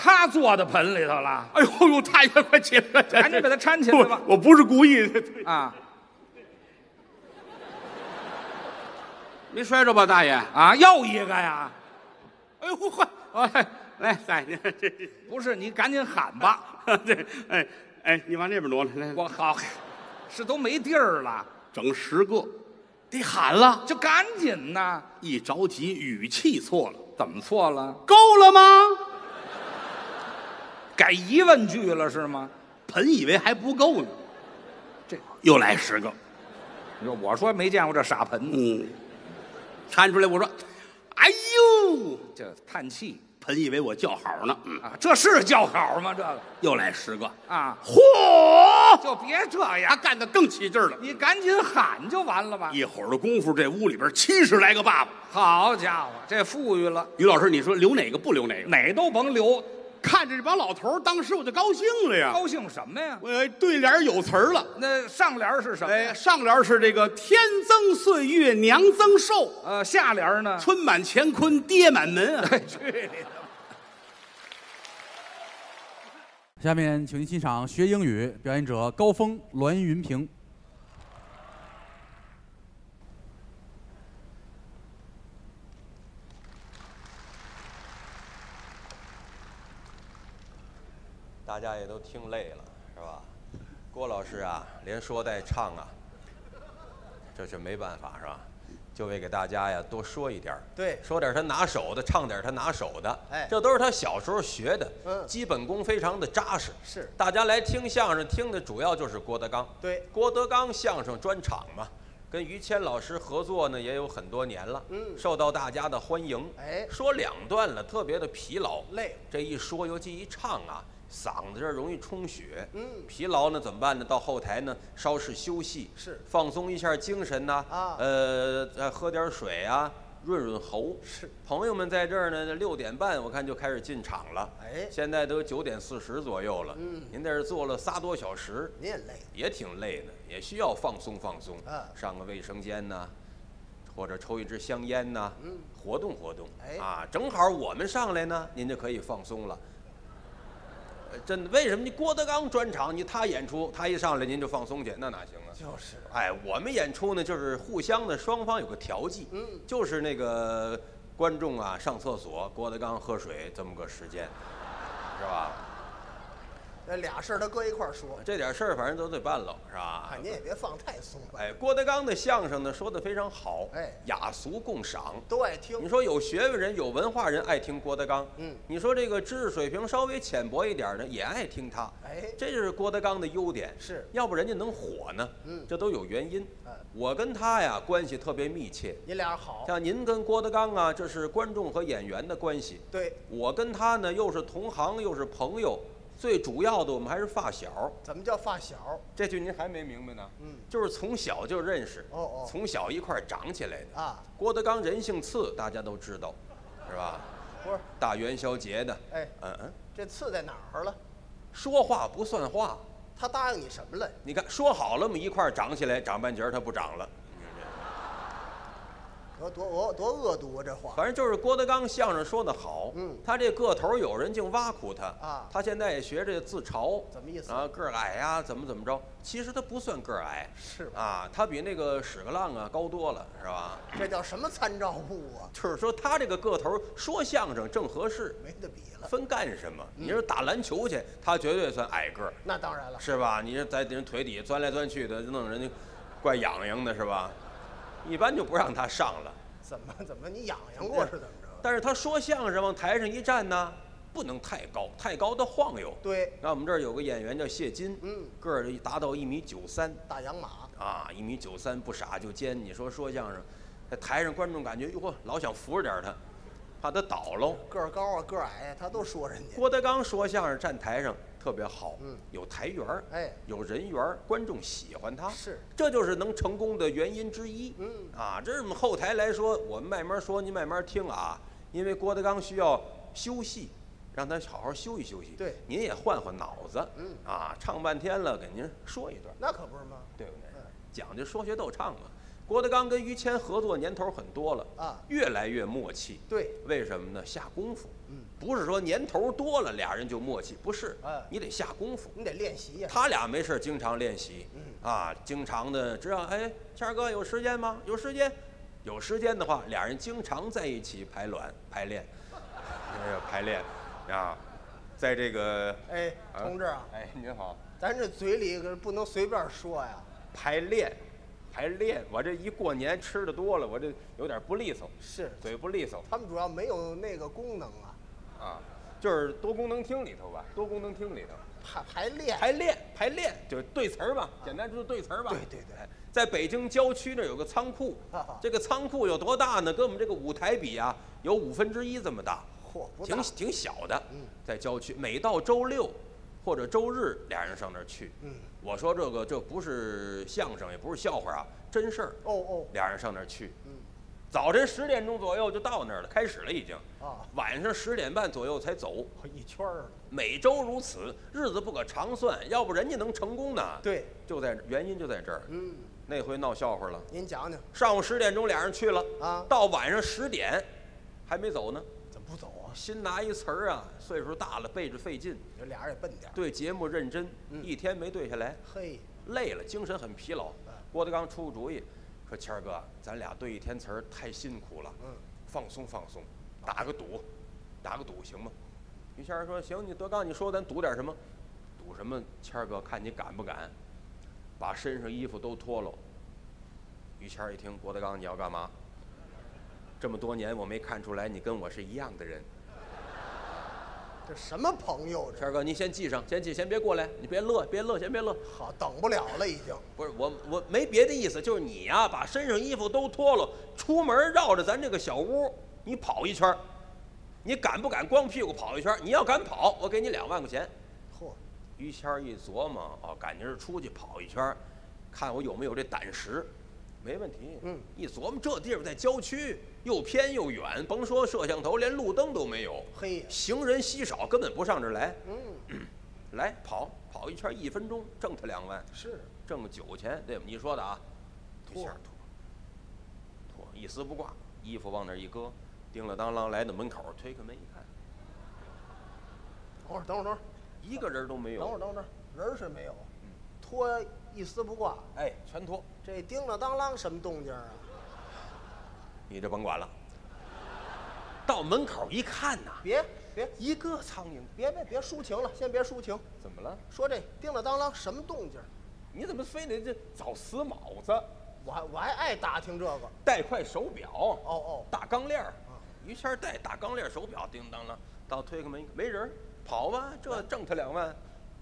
他坐到盆里头了，哎呦呦，太快快起来，赶紧把他搀起来吧我我不是故意的，啊没摔着吧，大爷？啊！又一个呀？哎呦嚯！哎，来，大爷，这不是，你赶紧喊吧！这这，哎哎，你往那边挪来，来，我好，是都没地儿了，整十个，得喊了。就赶紧呐！一着急，语气错了，怎么错了？够了吗？改疑问句了是吗？盆以为还不够呢，这又来十个，你说我说没见过这傻盆，嗯，搀出来，我说，哎呦，这叹气盆以为我叫好呢，嗯，啊，这是叫好吗？这个又来十个，啊，嚯，就别这他样，干的更起劲儿了。你赶紧喊就完了吧。一会儿的功夫，这屋里边七十来个爸爸。好家伙，这富裕了，于老师，你说留哪个不留哪个？哪都甭留，看着这帮老头儿，当时我就高兴了呀。高兴什么呀？我对联儿有词儿了，那上联是什么哎，呀？上联儿是这个“天增岁月娘增寿，呃，下联呢？春满乾坤爹满门”啊。哎，去你的！下面请您欣赏学英语，表演者高峰、栾云平。大家也都听累了，是吧？郭老师啊，连说带唱啊，这是没办法，是吧？就为给大家呀多说一点儿对说点儿他拿手的，唱点儿他拿手的，哎这都是他小时候学的，嗯基本功非常的扎实。是大家来听相声，听的主要就是郭德纲。对郭德纲相声专场嘛，跟于谦老师合作呢也有很多年了，嗯受到大家的欢迎。哎说两段了，特别的疲劳，累这一说，尤其一唱啊，嗓子这儿容易充血。嗯疲劳呢怎么办呢？到后台呢稍事休息，是放松一下精神呐、啊呃，再喝点水啊，润润喉。是，朋友们在这儿呢，六点半我看就开始进场了。哎现在都九点四十左右了。嗯您在这儿坐了仨多小时，您也累，也挺累的，也需要放松放松。啊上个卫生间呐，或者抽一支香烟呐，嗯活动活动。哎啊，正好我们上来呢，您就可以放松了。呃真的，为什么你郭德纲专场，你他演出，他一上来您就放松去，那哪行啊？就是，哎，我们演出呢，就是互相的双方有个调剂，嗯就是那个观众啊上厕所，郭德纲喝水这么个时间，是吧？那俩事儿他搁一块儿说，这点事儿反正都得办了，是吧？哎，您也别放太松吧，哎，郭德纲的相声呢说的非常好，哎雅俗共赏。都爱听你，说有学问人、有文化人爱听郭德纲，嗯你说这个知识水平稍微浅薄一点的也爱听他，哎这就是郭德纲的优点。是要不人家能火呢？嗯这都有原因。嗯我跟他呀关系特别密切，你俩好，像您跟郭德纲啊，这是观众和演员的关系。对，我跟他呢又是同行又是朋友，最主要的我们还是发小。怎么叫发小？这句您还没明白呢？嗯就是从小就认识，哦哦从小一块儿长起来的。啊，郭德纲人姓次，大家都知道，是吧？不是，大元宵节的，哎，嗯嗯，这刺在哪儿了？说话不算话。他答应你什么了？你看，说好了，我们一块儿长起来，长半截儿他不长了。多多多多恶毒啊！这话，反正就是郭德纲相声说得好，嗯他这个头有人净挖苦他啊他现在也学这自嘲，怎么意思啊，个儿矮呀、怎么怎么着？其实他不算个儿矮，是吧？啊，他比那个屎壳郎啊高多了，是吧？这叫什么参照物啊？就是说他这个个头说相声正合适，没得比了。分干什么？嗯你说打篮球去，他绝对算矮个儿，那当然了，是吧？你这在人腿底下钻来钻去的，弄人家怪痒痒的，是吧？一般就不让他上了。怎么怎么你痒痒过是怎么着？但是他说相声往台上一站呢，不能太高，太高他晃悠。对，那我们这儿有个演员叫谢金，嗯，个儿达到一米九三大洋马，啊，一米九三不傻就尖。你说说相声，在台上观众感觉哟呵，老想扶着点儿他，怕他倒喽。个儿高啊，个儿矮啊，他都说人家。郭德纲说相声站台上特别好，嗯有台缘儿，哎有人缘儿，观众喜欢他，是，这就是能成功的原因之一。嗯啊，这是我们后台来说，我们慢慢说，您慢慢听啊，因为郭德纲需要休息，让他好好休息休息。对您也换换脑子，嗯啊，唱半天了，给您说一段，那可不是吗？对不对嗯？讲究说学逗唱嘛。郭德纲跟于谦合作年头很多了啊越来越默契。对，为什么呢？下功夫。嗯，不是说年头多了俩人就默契，不是，哎。你得下功夫。你得练习呀。他俩没事经常练习，嗯。啊，经常的知道，哎，谦儿哥有时间吗？有时间，有时间的话，俩人经常在一起排卵排练，哎呀，排练啊，在这个，哎，啊同志啊，哎，您好，咱这嘴里可不能随便说呀。排练，排练，我这一过年吃的多了，我这有点不利索，是，嘴不利索。他们主要没有那个功能啊，啊，就是多功能厅里头吧，多功能厅里头。排排练。排练排练就是对词儿吧，简单就是对词儿吧。对对对哎，在北京郊区那儿有个仓库这个仓库有多大呢？跟我们这个舞台比啊，有五分之一这么大，嚯，挺。挺小的。嗯在郊区，每到周六或者周日，俩人上那儿去。嗯，我说这个这不是相声，也不是笑话啊，真事儿。哦哦，俩人上那儿去，嗯，早晨十点钟左右就到那儿了，开始了已经。啊，晚上十点半左右才走。一圈儿了。每周如此，日子不可长算，要不人家能成功呢？对，就在原因就在这儿。嗯，那回闹笑话了，您讲讲上午十点钟俩人去了，啊，到晚上十点还没走呢。怎么不走啊？新拿一词儿啊，岁数大了背着费劲，这俩人也笨点儿。对节目认真，嗯一天没对下来，嘿，累了，精神很疲劳嗯。郭德纲出个主意，说谦儿哥，咱俩对一天词儿太辛苦了，嗯，放松放松，打个赌，打个赌行吗？于谦儿说行，你德纲你说咱赌点什么？赌什么？谦儿哥看你敢不敢，把身上衣服都脱了。于谦儿一听郭德纲你要干嘛？这么多年我没看出来你跟我是一样的人。这什么朋友这？谦儿哥，你先记上，先记，先别过来，你别乐，别乐，先别乐。好，等不了了已经。不是我，我没别的意思，就是你呀、把身上衣服都脱了，出门绕着咱这个小屋，你跑一圈儿你敢不敢光屁股跑一圈儿你要敢跑，我给你两万块钱。嚯，于谦儿一琢磨，哦，感情是出去跑一圈儿看我有没有这胆识。没问题。嗯，一琢磨这地方在郊区，又偏又远，甭说摄像头，连路灯都没有，嘿呀，行人稀少，根本不上这儿来。嗯，来跑跑一圈一分钟，挣他两万，是挣个酒钱，对吧？你说的啊，脱下脱，脱一丝不挂，衣服往那儿一搁，叮了当啷来到门口，推开门一看，等会儿，等会儿，等会儿，一个人都没有等会儿，等会儿，人儿是没有，脱一丝不挂，哎，全脱，这叮了当啷什么动静啊？你这甭管了。到门口一看呐，别别一个苍蝇，别别别抒情了，先别抒情，怎么了？说这叮了当啷什么动静儿？你怎么非得这找死卯子？我还我还爱打听这个。戴块手表，哦哦，大钢链儿，于谦儿戴大钢链儿手表，叮当啷，到推开门没人儿，跑吧，这挣他两万，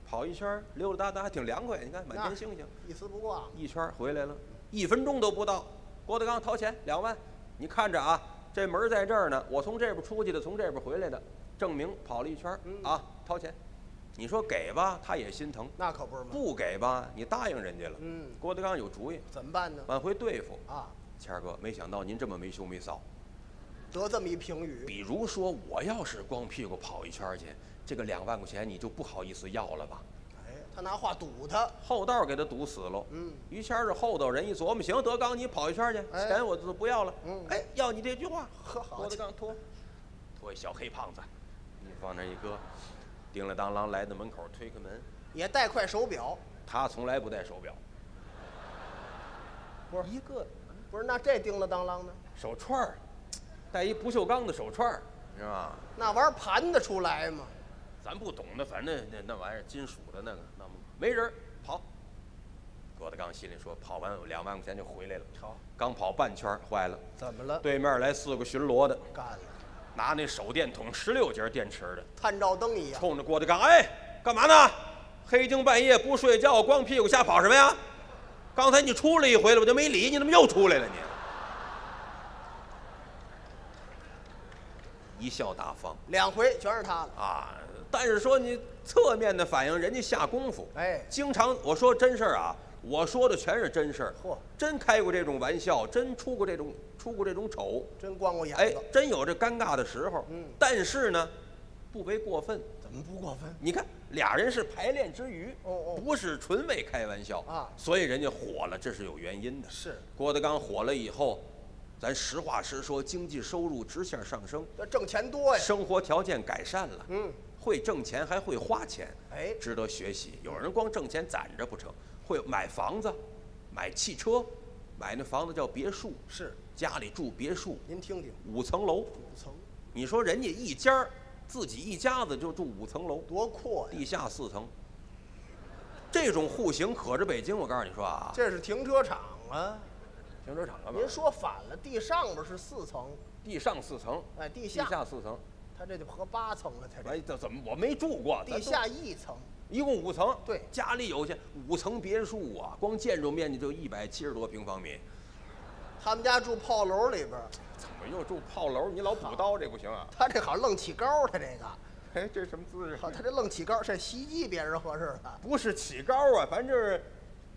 跑一圈儿溜溜达达还挺凉快，你看满天星星，一丝不挂。一圈儿回来了，一分钟都不到，郭德纲掏钱两万，你看着啊，这门儿在这儿呢，我从这边出去的，从这边回来的，证明跑了一圈啊，掏钱，你说给吧，他也心疼；那可不是吗。不给吧，你答应人家了。嗯，郭德纲有主意，怎么办呢？往回对付。啊，谦儿哥，没想到您这么没羞没臊。得这么一评语，比如说，我要是光屁股跑一圈儿去，这个两万块钱你就不好意思要了吧？哎，他拿话堵他。后道给他堵死了。嗯，于谦是后道人，一琢磨，行，德刚你跑一圈去，哎钱我就不要了。嗯哎，要你这句话。呵好郭德纲拖，拖一小黑胖子，你往那一搁，叮了当啷来到门口，推开门，也带块手表，他从来不戴手表，不是一个不是？那这叮了当啷呢？手串儿，戴一不锈钢的手串儿，是吧？那玩意儿盘得出来吗？咱不懂的，反正那那玩意儿金属的那个，那么没人跑。郭德纲心里说，跑完两万块钱就回来了。好，刚跑半圈儿，坏了，怎么了？对面来四个巡逻的，干了，拿那手电筒十六节电池的，探照灯一样。冲着郭德纲，哎，干嘛呢？黑更半夜不睡觉，光屁股瞎跑什么呀？刚才你出来一回了，我就没理你，怎么又出来了你？一笑大方两回全是他了。啊！但是说你侧面的反映人家下功夫，哎，经常我说真事儿啊，我说的全是真事儿，嚯，真开过这种玩笑，真出过这种出过这种丑，真光过眼哎。，真有这尴尬的时候。嗯但是呢，不为过分。怎么不过分？你看俩人是排练之余，哦哦不是纯为开玩笑啊所以人家火了，这是有原因的。是，郭德纲火了以后，咱实话实说，经济收入直线上升，这挣钱多呀。生活条件改善了，嗯，会挣钱还会花钱，哎，值得学习。有人光挣钱攒着不成，会买房子，买汽车，买那房子叫别墅，是，家里住别墅，您听听，五层楼。五层你说人家一家儿自己一家子就住五层楼，多阔呀！地下四层，这种户型可着北京。我告诉你说啊，这是停车场啊！停车场干嘛您？说反了，地上边是四层，地上四层，哎，地下四层。他这就合八层了，他哎，这这怎么我没住过？地下一层，一共五层。对家里有些五层别墅啊，光建筑面积就一百七十多平方米。他们家住炮楼里边，怎么又住炮楼？你老补刀这不行啊！他这好愣起高，他这个，哎，这什么姿势？好，他这愣起高，这袭击别人合适的。不是起高啊，反正是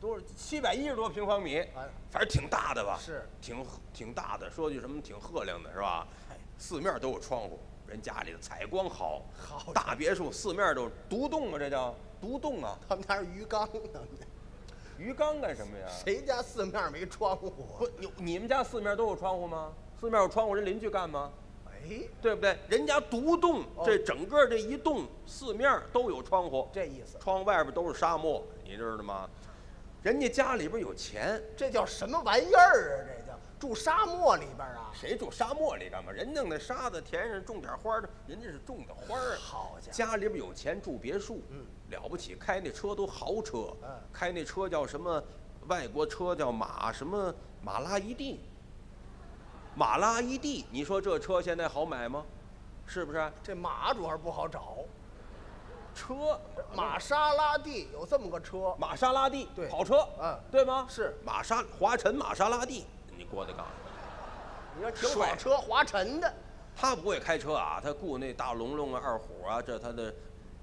多少七百一十多平方米，哎，反正挺大的吧？是挺挺大的，说句什么挺赫亮的是吧？哎四面都有窗户，人家里的采光好，好大别墅四面都是独栋啊，这叫独栋啊。他们家是鱼缸呢，鱼缸干什么呀？谁家四面没窗户不啊？，你你们家四面都有窗户吗？四面有窗户，人邻居干吗？哎，对不对？人家独栋，哦这整个这一栋四面都有窗户，这意思，窗外边都是沙漠，你知道吗？人家家里边有钱，这叫什么玩意儿啊？这叫住沙漠里边啊？谁住沙漠里干嘛？人弄那沙子田上种点花儿的，人家是种的花儿。好家伙，家里边有钱住别墅，嗯，了不起，开那车都豪车，嗯开那车叫什么？外国车叫马什么马拉伊蒂，马拉伊蒂，你说这车现在好买吗？是不是？这马主要是不好找，车玛莎拉蒂有这么个车，玛莎拉蒂，对跑车，嗯对吗？是玛莎华晨玛莎拉蒂，你郭德纲，你说挺好车，华晨的，他不会开车啊，他雇那大龙龙啊、二虎啊，这他的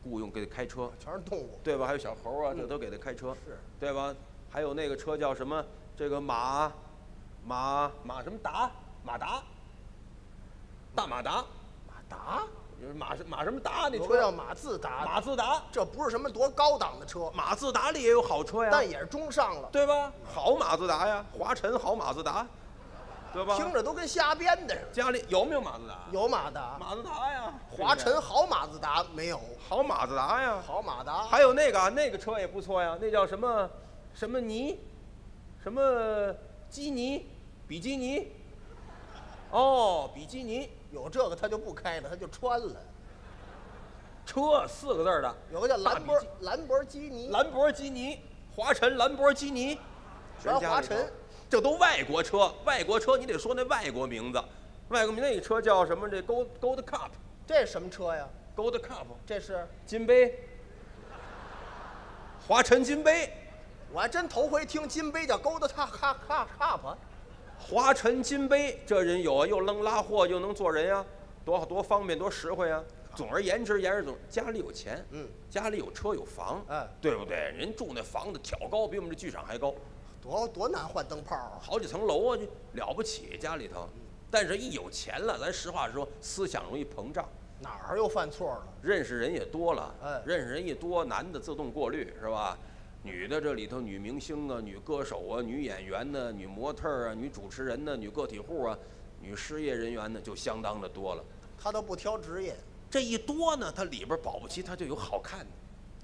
雇佣给他开车，全是动物。对吧？还有小猴啊，这嗯都给他开车，是对吧？还有那个车叫什么？这个马马马什么达？马达？大马达？马达，就是马什马什么达？那有个叫？马自达，马自达。这不是什么多高档的车，马自达里也有好车呀，但也是中上了，对吧？好马自达呀，华晨好马自达，对吧？听着都跟瞎编的似的。家里有没有马自达？有马达，马自达呀，华晨好马自达没有，好马自达呀，好马达还有那个那个车也不错呀，那叫什么什么尼，什么基尼，比基尼。哦，比基尼有这个他就不开了，他就穿了。车四个字儿的，有个叫兰博兰博基尼，兰博基尼，华晨兰博基尼，全华晨，这都外国车，外国车你得说那外国名字，外国名那个车叫什么？这 Gold Gold Cup 这什么车呀？Gold Cup 这是金杯，华晨金杯，我还真头回听金杯叫 Gold Cup Cup Cup Cup，华晨金杯，这人有啊，又能拉货又能做人呀、多好多方便多实惠呀、总而言之，言而总，家里有钱，嗯，家里有车有房，嗯对不对？人住那房子挑高，比我们这剧场还高，多多难换灯泡啊！好几层楼啊，就了不起家里头。但是，一有钱了，咱实话实说，思想容易膨胀，哪儿又犯错了？认识人也多了，哎认识人一多，男的自动过滤是吧？女的这里头女明星啊、女歌手啊、女演员呢、女模特啊、女主持人呢、女个体户啊、女失业人员呢，就相当的多了。他都不挑职业，这一多呢，他里边保不齐他就有好看的，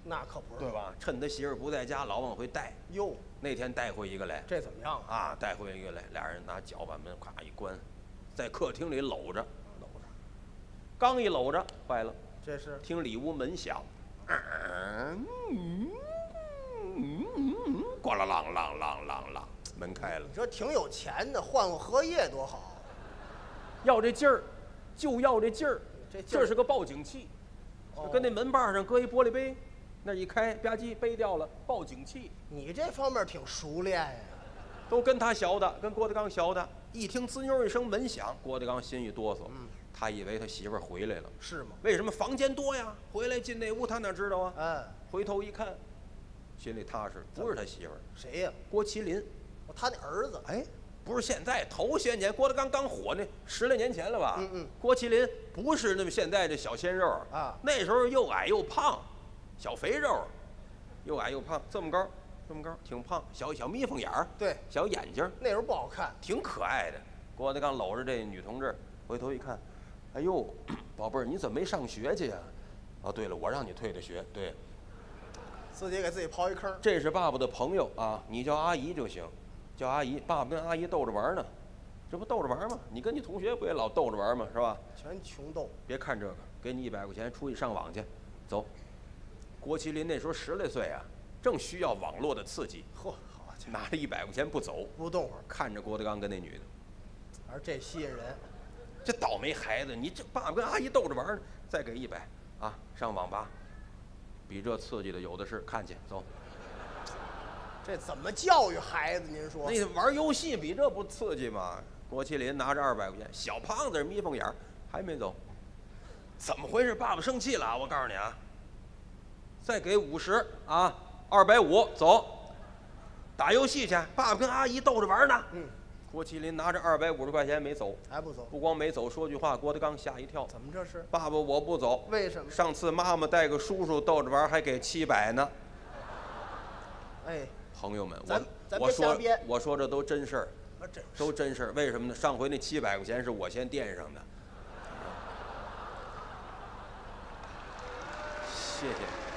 那可不是对？吧？趁他媳妇儿不在家，老往回带。哟，那天带回一个来，这怎么样啊？啊，带回一个来，俩人拿脚把门咵一关，在客厅里搂着，搂着，刚一搂着，坏了，这是听里屋门响，嗯嗯嗯嗯咣啷啷啷啷啷啷，门开了你，说挺有钱的，换换荷叶多好。要这劲儿，就要这劲儿，这劲儿是个报警器，哦跟那门把上搁一玻璃杯，那一开吧唧杯掉了，报警器。你这方面挺熟练呀。都跟他学的，跟郭德纲学的。一听滋妞一声门响，郭德纲心一哆嗦，他以为他媳妇儿回来了。是吗？为什么房间多呀？回来进那屋，他哪知道啊？嗯，回头一看，心里踏实，不是他媳妇儿，谁呀？郭麒麟。哦他那儿子。哎，不是现在，头些年郭德纲刚火那十来年前了吧？嗯嗯郭麒麟不是那么现在这小鲜肉啊那时候又矮又胖，小肥肉，又矮又胖，这么高，这么高，挺胖，小小眯缝眼儿，对，小眼睛，那时候不好看。挺可爱的。郭德纲搂着这女同志，回头一看，哎呦，宝贝儿，你怎么没上学去呀、哦，对了，我让你退的学。对，自己给自己刨一坑。这是爸爸的朋友啊，你叫阿姨就行，叫阿姨。爸爸跟阿姨逗着玩呢，这不逗着玩吗？你跟你同学不也老逗着玩吗？是吧？全穷逗。别看这个，给你一百块钱，出去上网去，走。郭麒麟那时候十来岁啊，正需要网络的刺激，嚯，好家伙，拿着一百块钱不走，不动会儿，看着郭德纲跟那女的。而这吸引人。这倒霉孩子，你这爸爸跟阿姨逗着玩呢，再给一百啊，上网吧，比这刺激的有的是，看去走。这怎么教育孩子？您说？那玩游戏比这不刺激吗？郭麒麟拿着二百块钱，小胖子眯缝眼儿，还没走，怎么回事？爸爸生气了啊，我告诉你啊，再给五十啊，二百五走，打游戏去。爸爸跟阿姨逗着玩呢。嗯，郭麒麟拿着二百五十块钱没走，还不走？不光没走，说句话，郭德纲吓一跳。怎么这是？爸爸，我不走。为什么？上次妈妈带个叔叔逗着玩，还给七百呢。哎，朋友们，我我说我说这都真事儿。都真事儿。为什么呢？上回那七百块钱是我先垫上的。谢谢。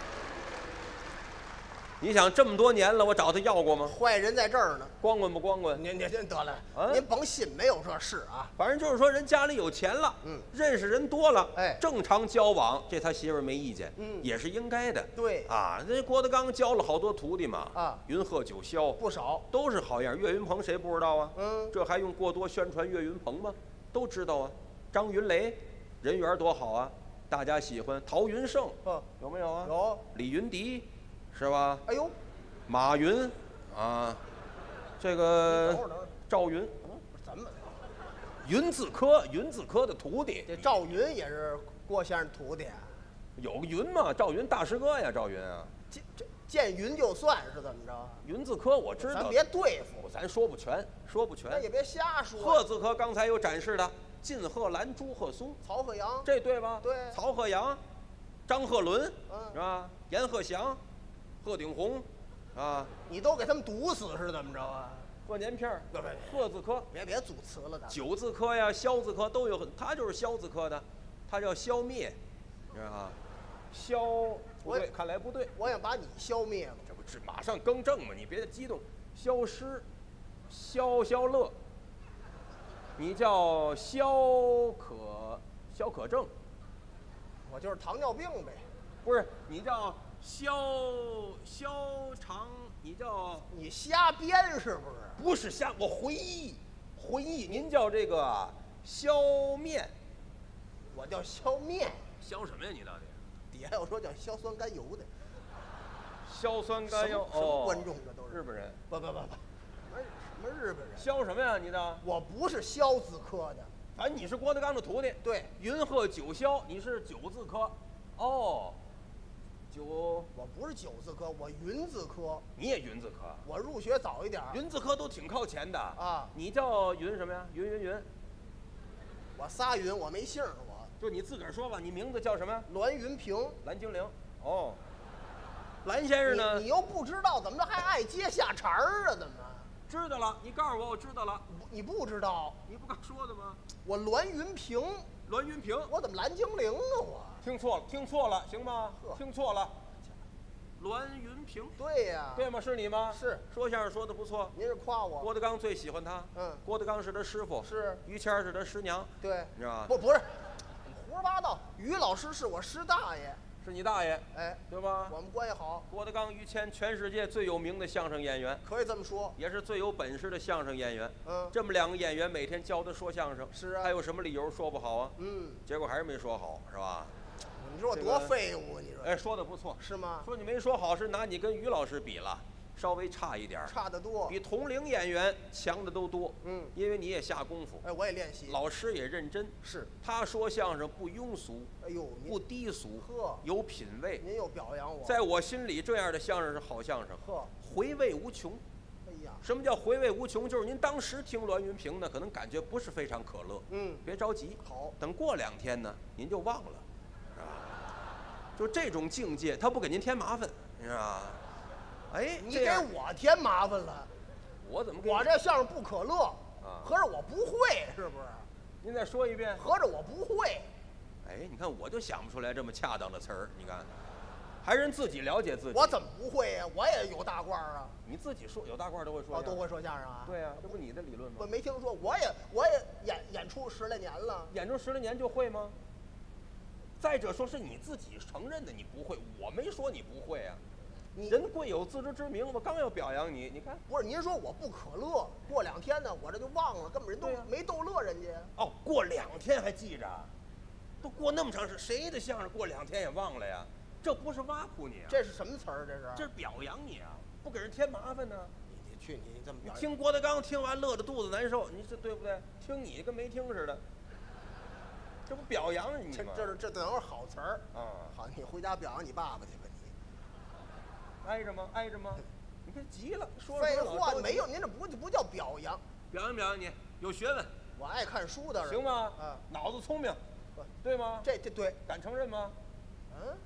你想这么多年了，我找他要过吗？坏人在这儿呢。光棍不光棍？您您您得了，啊您甭信，没有这事啊。反正就是说，人家里有钱了，嗯认识人多了，哎正常交往，这他媳妇儿没意见，嗯也是应该的。对啊，那郭德纲教了好多徒弟嘛，啊云鹤九霄不少。都是好样。岳云鹏谁不知道啊？嗯这还用过多宣传岳云鹏吗？都知道啊。张云雷，人缘多好啊，大家喜欢。陶云胜哦，有没有啊？。有。李云迪，是吧？哎呦，马云，啊，这个赵云，怎么？云字科，云字科的徒弟这赵云也是郭先生徒弟啊？有个云嘛，赵云大师哥呀，赵云啊，这这见云就算是怎么着？云字科我知道，咱别对付，咱说不全，说不全那。也别瞎说。贺字科刚才有展示的，晋贺兰、朱贺松，曹鹤阳，这对吧？对曹鹤阳、张鹤伦，嗯是吧？阎鹤祥、鹤顶红，啊，你都给他们毒死是怎么着啊？过年片儿不不鹤字科。别别组词了，咱们九字科呀、消字科都有很，它就是消字科的，他叫消灭，你知道吗？消不对，看来不对，我想把你消灭了。这不是马上更正吗？你别激动，消失，消消乐，你叫消可消可症，我就是糖尿病呗。不是你叫消消长，你叫你瞎编是不是？不是瞎，我回忆回忆，您叫这个萧面，我叫萧面。萧什么呀？你到底？底下有说叫硝酸甘油的，硝酸甘油什么观众这都是日本人。不不不不，什么什么日本人？萧什么呀？你的，我不是萧字科的，反正你是郭德纲的徒弟。对，云鹤九霄，你是九字科。哦，九，我不是九字科，我云字科，你也云字科。我入学早一点儿。云字科都挺靠前的啊你叫云什么呀？云云云，我仨云，我没姓儿，我就你自个儿说吧。你名字叫什么呀？栾云平。蓝精灵。哦，蓝先生呢你你？又不知道，怎么着还爱接下茬儿啊？怎么？知道了，你告诉我，我知道了。不你不知道？你不刚说的吗？我栾云平，栾云平。我怎么蓝精灵啊？我听错了，听错了，行吗呵？听错了。栾云平，对呀、对吗？是你吗？是说相声说的不错。您是夸我？郭德纲最喜欢他。嗯郭德纲是他师傅，是于谦儿是他师娘，对，你知道吧？不不是，你胡说八道。于老师是我师大爷，是你大爷，哎，对吧？我们关系好，郭德纲、于谦，全世界最有名的相声演员，可以这么说。也是最有本事的相声演员。嗯这么两个演员每天教他说相声，是啊还有什么理由说不好啊？嗯，结果还是没说好，是吧？你说我多废物啊？你说哎，说的不错。是吗？说你没说好，是拿你跟于老师比了，稍微差一点儿，差得多。比同龄演员强的都多。嗯因为你也下功夫，哎，我也练习。老师也认真。是，他说相声不庸俗，哎呦，不低俗，呵有品位。您又表扬我。在我心里，这样的相声是好相声，呵，回味无穷。哎呀，什么叫回味无穷？就是您当时听栾云平呢，可能感觉不是非常可乐。嗯，别着急，好，等过两天呢，您就忘了？就这种境界，他不给您添麻烦，你知道吧？哎，你给我添麻烦了。我怎么给你我这相声不可乐，啊合着我不会是不是？您再说一遍。合着我不会。哎，你看我就想不出来这么恰当的词儿，你看，还是人自己了解自己。我怎么不会呀？我也有大褂啊，你自己说有大褂都会说我，都会说相声啊。对呀、这不你的理论吗我？没听说，我也我也演演出十来年了。演出十来年就会吗？再者说是你自己承认的你不会，我没说你不会啊。你人贵有自知之明，我刚要表扬你，你看不是您说我不可乐，过两天呢我这就忘了，根本人都没逗乐人家。哦，过两天还记着，都过那么长时间，谁的相声过两天也忘了呀？这不是挖苦你啊，这是什么词儿？这是？这是表扬你啊，不给人添麻烦呢。你你去你这么你表扬听郭德纲听完乐得肚子难受，你这对不对？听你跟没听似的，这不表扬你吗？这这等会儿好词儿。啊，好，你回家表扬你爸爸去吧你。挨着吗？挨着吗？你别急了，说着废话没有，您这不不叫表扬。表扬表扬你，有学问，我爱看书的人。行吗？啊，脑子聪明，对吗？这这对，敢承认吗？嗯，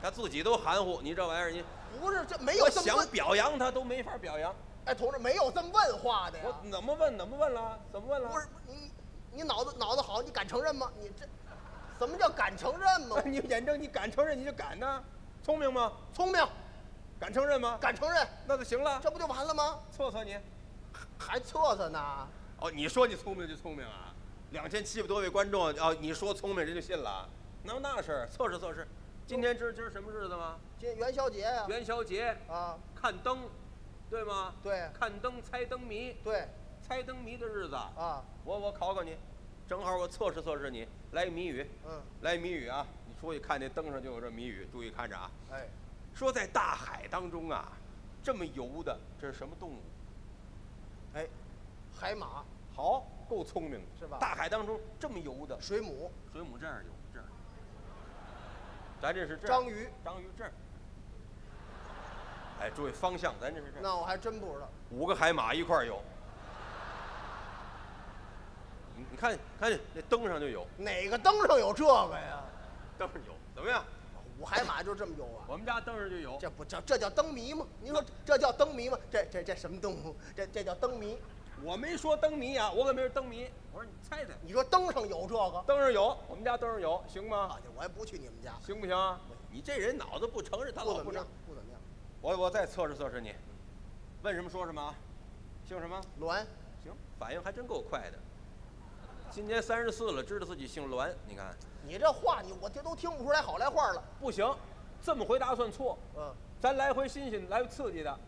他自己都含糊，你这玩意儿，你不是这没有我想这么问。表扬他都没法表扬。哎，同志，没有这么问话的呀。我怎么问？怎么问了？怎么问了？不是你，你脑子脑子好，你敢承认吗？你这什么叫敢承认吗？你眼睁，你敢承认你就敢呢？聪明吗？聪明，敢承认吗？敢承认，那就行了。这不就完了吗？测测你。还测测呢？哦，你说你聪明就聪明啊？两千七百多位观众，哦，你说聪明人就信了？哪有那事儿？测试测试。今天知今儿什么日子吗？今天元宵节呀、元宵节，啊，看灯，对吗？对看灯猜灯谜，对猜灯谜的日子，啊，我我考考你，正好我测试测试你，来一谜语，嗯，来一谜语啊！你出去看那灯上就有这谜语，注意看着啊。哎，说在大海当中啊，这么游的，这是什么动物？哎，海马、好，够聪明的，是吧大海当中这么游的，水母、水母这样游，这样。咱这是这章鱼、章鱼这样，哎，注意方向，咱这是这那我还真不知道。五个海马一块儿游。你你看看那灯上就有，哪个灯上有这个呀？灯上有，怎么样？五海马就这么有啊？我们家灯上就有。这不叫这叫灯谜吗？您说这叫灯谜吗？这这这什么动物？这这叫灯谜？我没说灯谜啊，我可没说灯谜。我说你猜猜，你说灯上有这个？灯上有，我们家灯上有，行吗？啊，我还不去你们家，行不行啊？你这人脑子不诚实，他老不让不怎么样。，不怎么样。我我再测试测试你，问什么说什么啊？姓什么？栾，行，反应还真够快的。今年三十四了，知道自己姓栾，你看你这话你我这都听不出来好来话了。不行，这么回答算错。嗯，咱来回新鲜，来回刺激的，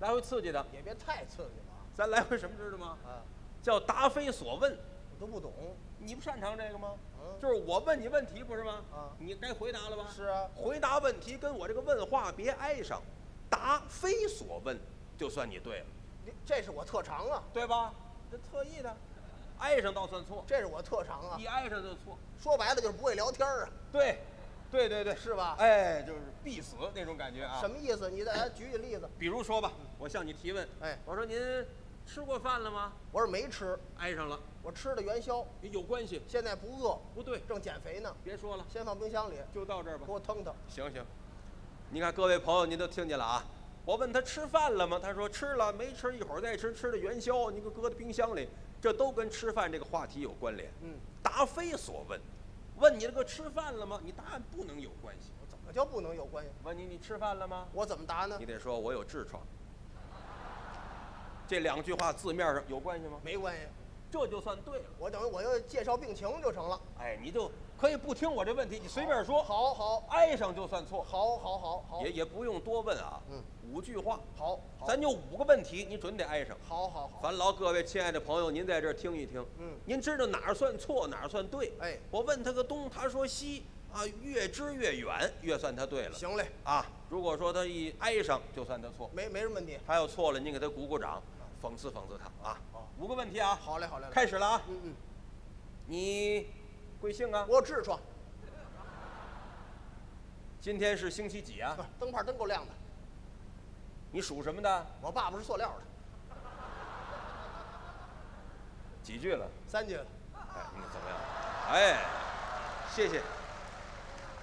来回刺激的，也别太刺激了咱来回什么知道吗？啊！叫答非所问。我都不懂。你不擅长这个吗？嗯就是我问你问题不是吗？啊你该回答了吧？是啊回答问题跟我这个问话别挨上，答非所问，就算你对了，你这是我特长啊，对吧？这特意的，挨上倒算错，这是我特长啊一。挨上就错。说白了就是不会聊天儿啊，对，对对对，是吧？哎，就是必死那种感觉啊。什么意思？你再来举举例子。比如说吧，我向你提问，哎我说您吃过饭了吗？我说没吃，挨上了，我吃的元宵，有关系？现在不饿，不对，正减肥呢，别说了，先放冰箱里，就到这儿吧给。我腾腾。行行，你看各位朋友，您都听见了啊？我问他吃饭了吗？他说吃了，没吃，一会儿再吃。吃的元宵，你给搁在冰箱里，这都跟吃饭这个话题有关联。嗯，答非所问，问你这个吃饭了吗？你答案不能有关系。我怎么叫不能有关系？问你你吃饭了吗？我怎么答呢你？得说我有痔疮。这两句话字面上有关系吗？没关系，这就算对了。我等于我要介绍病情就成了。哎，你就可以不听我这问题，你随便说，好好挨上就算错，好好好好，也也不用多问啊。嗯，五句话，好，好咱就五个问题，你准得挨上。好好好。烦劳各位亲爱的朋友，您在这儿听一听。嗯您知道哪儿算错，哪儿算对？哎我问他个东，他说西，啊，越知越远，越算他对了。行嘞，啊，如果说他一挨上，就算他错。没没什么问题。他要错了，您给他鼓鼓掌，讽刺讽刺他啊。好五个问题啊，好嘞好嘞，开始了啊。嗯嗯，你贵姓啊？我有痔疮，今天是星期几啊不？是灯泡真够亮的。你属什么的？我爸爸是塑料的，几句了？三句了。哎，你怎么样？哎，谢谢。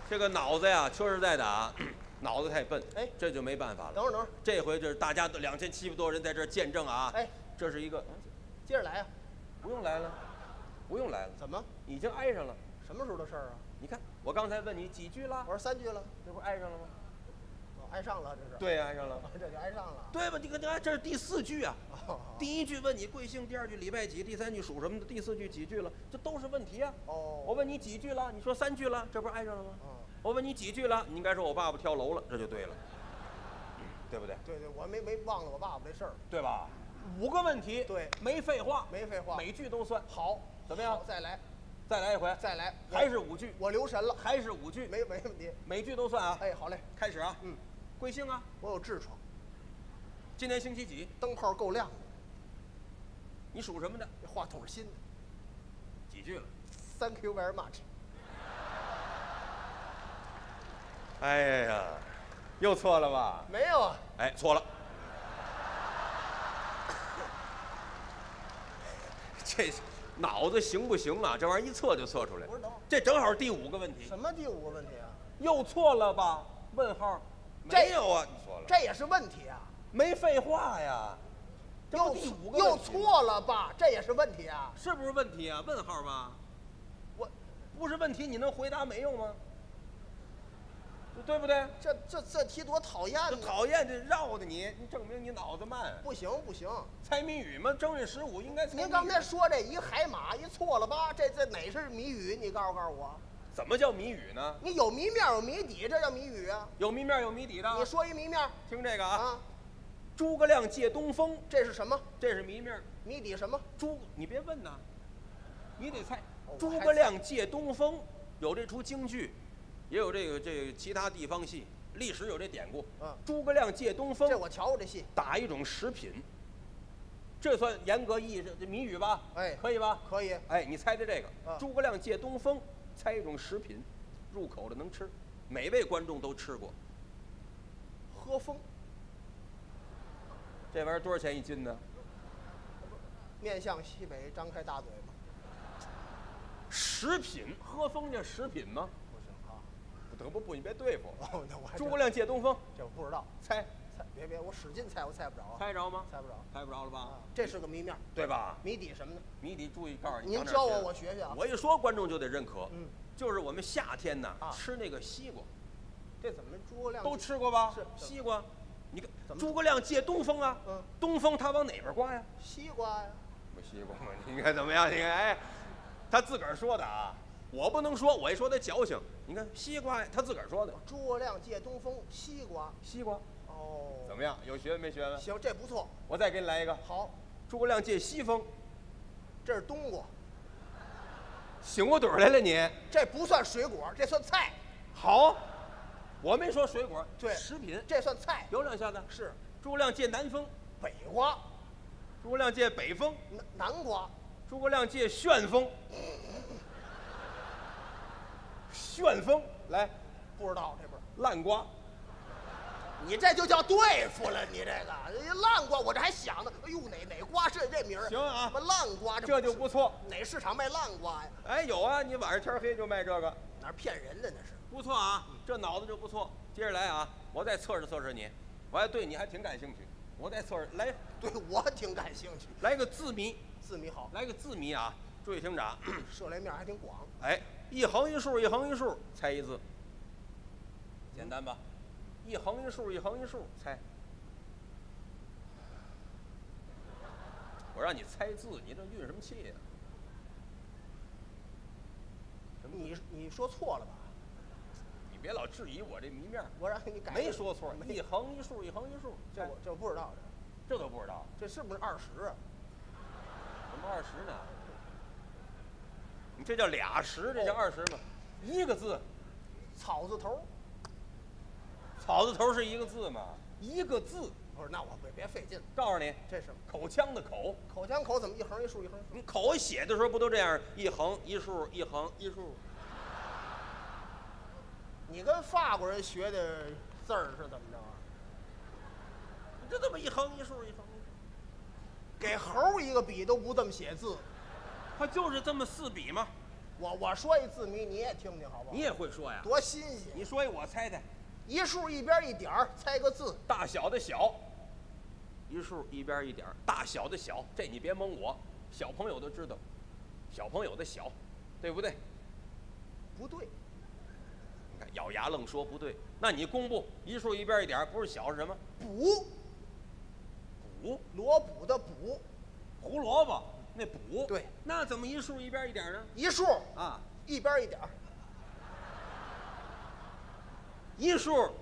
这个脑子呀，说实在的啊，脑子太笨，哎这就没办法了。等会儿等会儿，这回这是大家都两千七百多人在这儿见证啊，哎，这是一个，接着来啊。不用来了，不用来了，怎么？已经挨上了。什么时候的事儿啊？你看，我刚才问你几句了我，说三句了，这不挨上了吗？哦挨上了这是。，对，挨上了。这就挨上了。对吧？你看，你看，这是第四句啊。哦第一句问你贵姓，第二句礼拜几，第三句属什么的，第四句几句了，这都是问题啊。哦，我问你几句了，你说三句了，这不是挨上了吗？嗯，我问你几句了，你应该说我爸爸跳楼了，这就对了，对不对？对对，我没没忘了我爸爸这事儿。对吧？五个问题，对没废话，没废话每句都算。好，怎么样再来，再来一回，再来，还是五句，我留神了，还是五句，没没问题。每句都算啊。哎，好嘞，开始啊，嗯，贵姓啊？我有痔疮，今天星期几？灯泡够亮的，你属什么的？这话筒是新的。几句了？Thank you very much。哎呀，又错了吧？没有啊，哎，错了。这脑子行不行啊？这玩意儿一测就测出来不。是等会儿这正好是第五个问题，什么第五个问题啊？又错了吧？问号？没有啊，你错了。这也是问题啊。没废话呀，这不又第五个又错了吧？这也是问题啊。是不是问题啊？问号吧？我不是问题，你能回答没用吗？对不对？这这这题多讨厌！讨厌这绕的你，你证明你脑子慢。不行不行，猜谜语吗？正月十五应该猜谜语。您刚才说这一海马一错了吧？这这哪是谜语？你告诉告诉我，怎么叫谜语呢？你有谜面有谜底，这叫谜语啊！有谜面有谜底的。你说一谜面听这个啊，啊，诸葛亮借东风，这是什么？这是谜面。谜底什么？诸，你别问呐，你得猜哦。诸我还葛亮借东风，有这出京剧，也有这个这个其他地方戏，历史有这典故。嗯诸葛亮借东风，这我瞧过这戏，打一种食品，这算严格意义上这谜语吧？哎可以吧？可以。哎，你猜猜这个，啊诸葛亮借东风，猜一种食品，入口的能吃，每位观众都吃过。喝风，这玩意儿多少钱一斤呢？面向西北，张开大嘴巴。食品，喝风这食品吗？不得不不，你别对付。哦，那我诸葛亮借东风，这我不知道，猜猜别别，我使劲猜，我猜不着啊，猜着吗？猜不着猜不着了吧啊？，这是个谜面，对吧？谜底什么呢？谜底注意告诉你，您教我我学学啊我一说观众就得认可。嗯，就是我们夏天呢啊吃那个西瓜，这怎么诸葛亮都吃过吧？是西瓜，你看怎诸葛亮借东风啊，嗯东风他往哪边刮呀？西瓜呀？不西瓜吗？你看怎么样？你看，哎，他自个儿说的啊，我不能说，我一说他矫情。你看西瓜，他自个儿说的。诸葛亮借东风，西瓜。西瓜哦，怎么样？有学问没学问？行，这不错。我再给你来一个，好，诸葛亮借西风，这是冬瓜，醒过盹儿来了你。这不算水果，这算菜。好，我没说水果，对食品这算菜。有两下子。是诸葛亮借南风，北瓜、诸葛亮借北风，南南瓜，诸葛亮借旋风。旋风来，不知道这不是。烂瓜，你这就叫对付了，你这个烂瓜，我这还想呢，哎呦哪哪瓜是这名儿？行啊什么烂瓜？这就不错。哪市场卖烂瓜呀？哎，有啊，你晚上天黑就卖这个，哪儿骗人的那是？不错啊，这脑子就不错。接着来啊，我再测试测试你，我还对你还挺感兴趣。我再测试，来对我挺感兴趣。来个字谜，字谜好，来个字谜啊！注意听着啊，涉猎面还挺广。哎，一横一竖，一横一竖，猜一字，简单吧？一横一竖，一横一竖，猜。我让你猜字，你这运什么气呀、你你说错了吧？你别老质疑我这谜面儿，我让你改。没说错，一横一竖，一横一竖，这这我这我不知道这都不知道，这这是不是二十啊？怎么二十呢？你这叫俩十，这叫二十吗？一个字，草字头？草字头是一个字吗？一个字，不是，那我别别费劲了。告诉你，这是口腔的口，口腔口怎么一横一竖一横一竖？你口写的时候不都这样，一横一竖，一横一竖？你跟法国人学的字儿是怎么着啊？你这怎么一横一竖，一横？给猴一个笔都不这么写字。它就是这么四笔吗？我我说一字谜，你也听听好不好？你也会说呀？多新鲜！你说一，我猜猜，一竖一边一点儿，猜个字。大小的小，一竖一边一点儿，大小的小，这你别蒙我，小朋友都知道，小朋友的小，对不对？不对，你看咬牙愣说不对，那你公布一竖一边一点儿，不是小是什么？补补，萝卜的补，胡萝卜那补，对，那怎么一竖一边一点儿呢？一竖啊，一边一点儿，一竖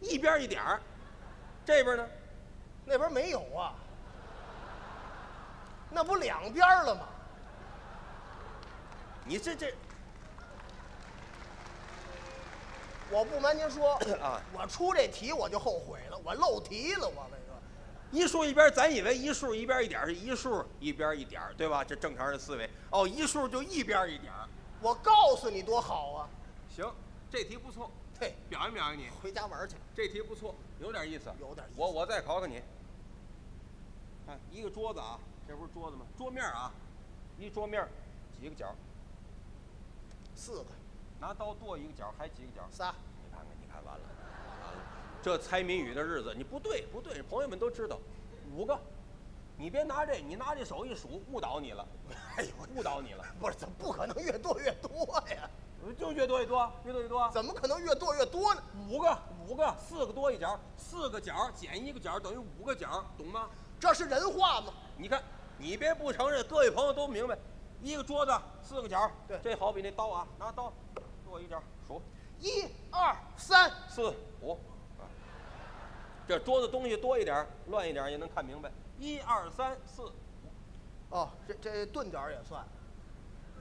一边一点儿，这边呢？那边没有啊，那不两边了吗？你这这我不瞒您说啊我出这题我就后悔了，我漏题了，我跟你说，一竖一边儿，咱以为一竖一边一点儿是一竖一边一点儿，对吧？这正常人思维。哦，一竖就一边一点儿。我告诉你多好啊！行，这题不错，嘿，表扬表扬你。回家玩去。这题不错，有点意思。有点意思我我再考考你。看一个桌子啊，这不是桌子吗？桌面啊，一桌面几个角？四个、拿刀剁一个角，还几个角？仨，你看看，你看，完了。这猜谜语的日子，你不对不对，朋友们都知道，五个。你别拿这，你拿这手一数，误导你了，哎呦，误导你了。不是，怎么不可能越多越多呀？就越多越多，越多越多。怎么可能越多越多呢？五个，五个，四个多一角，四个角减一个角等于五个角，懂吗？这是人话吗？你看，你别不承认，各位朋友都明白。一个桌子四个角，对这好比那刀啊，拿刀剁一角，数一二三，四五。啊这桌子东西多一点，乱一点也能看明白。一二三四，哦，这这钝角也算。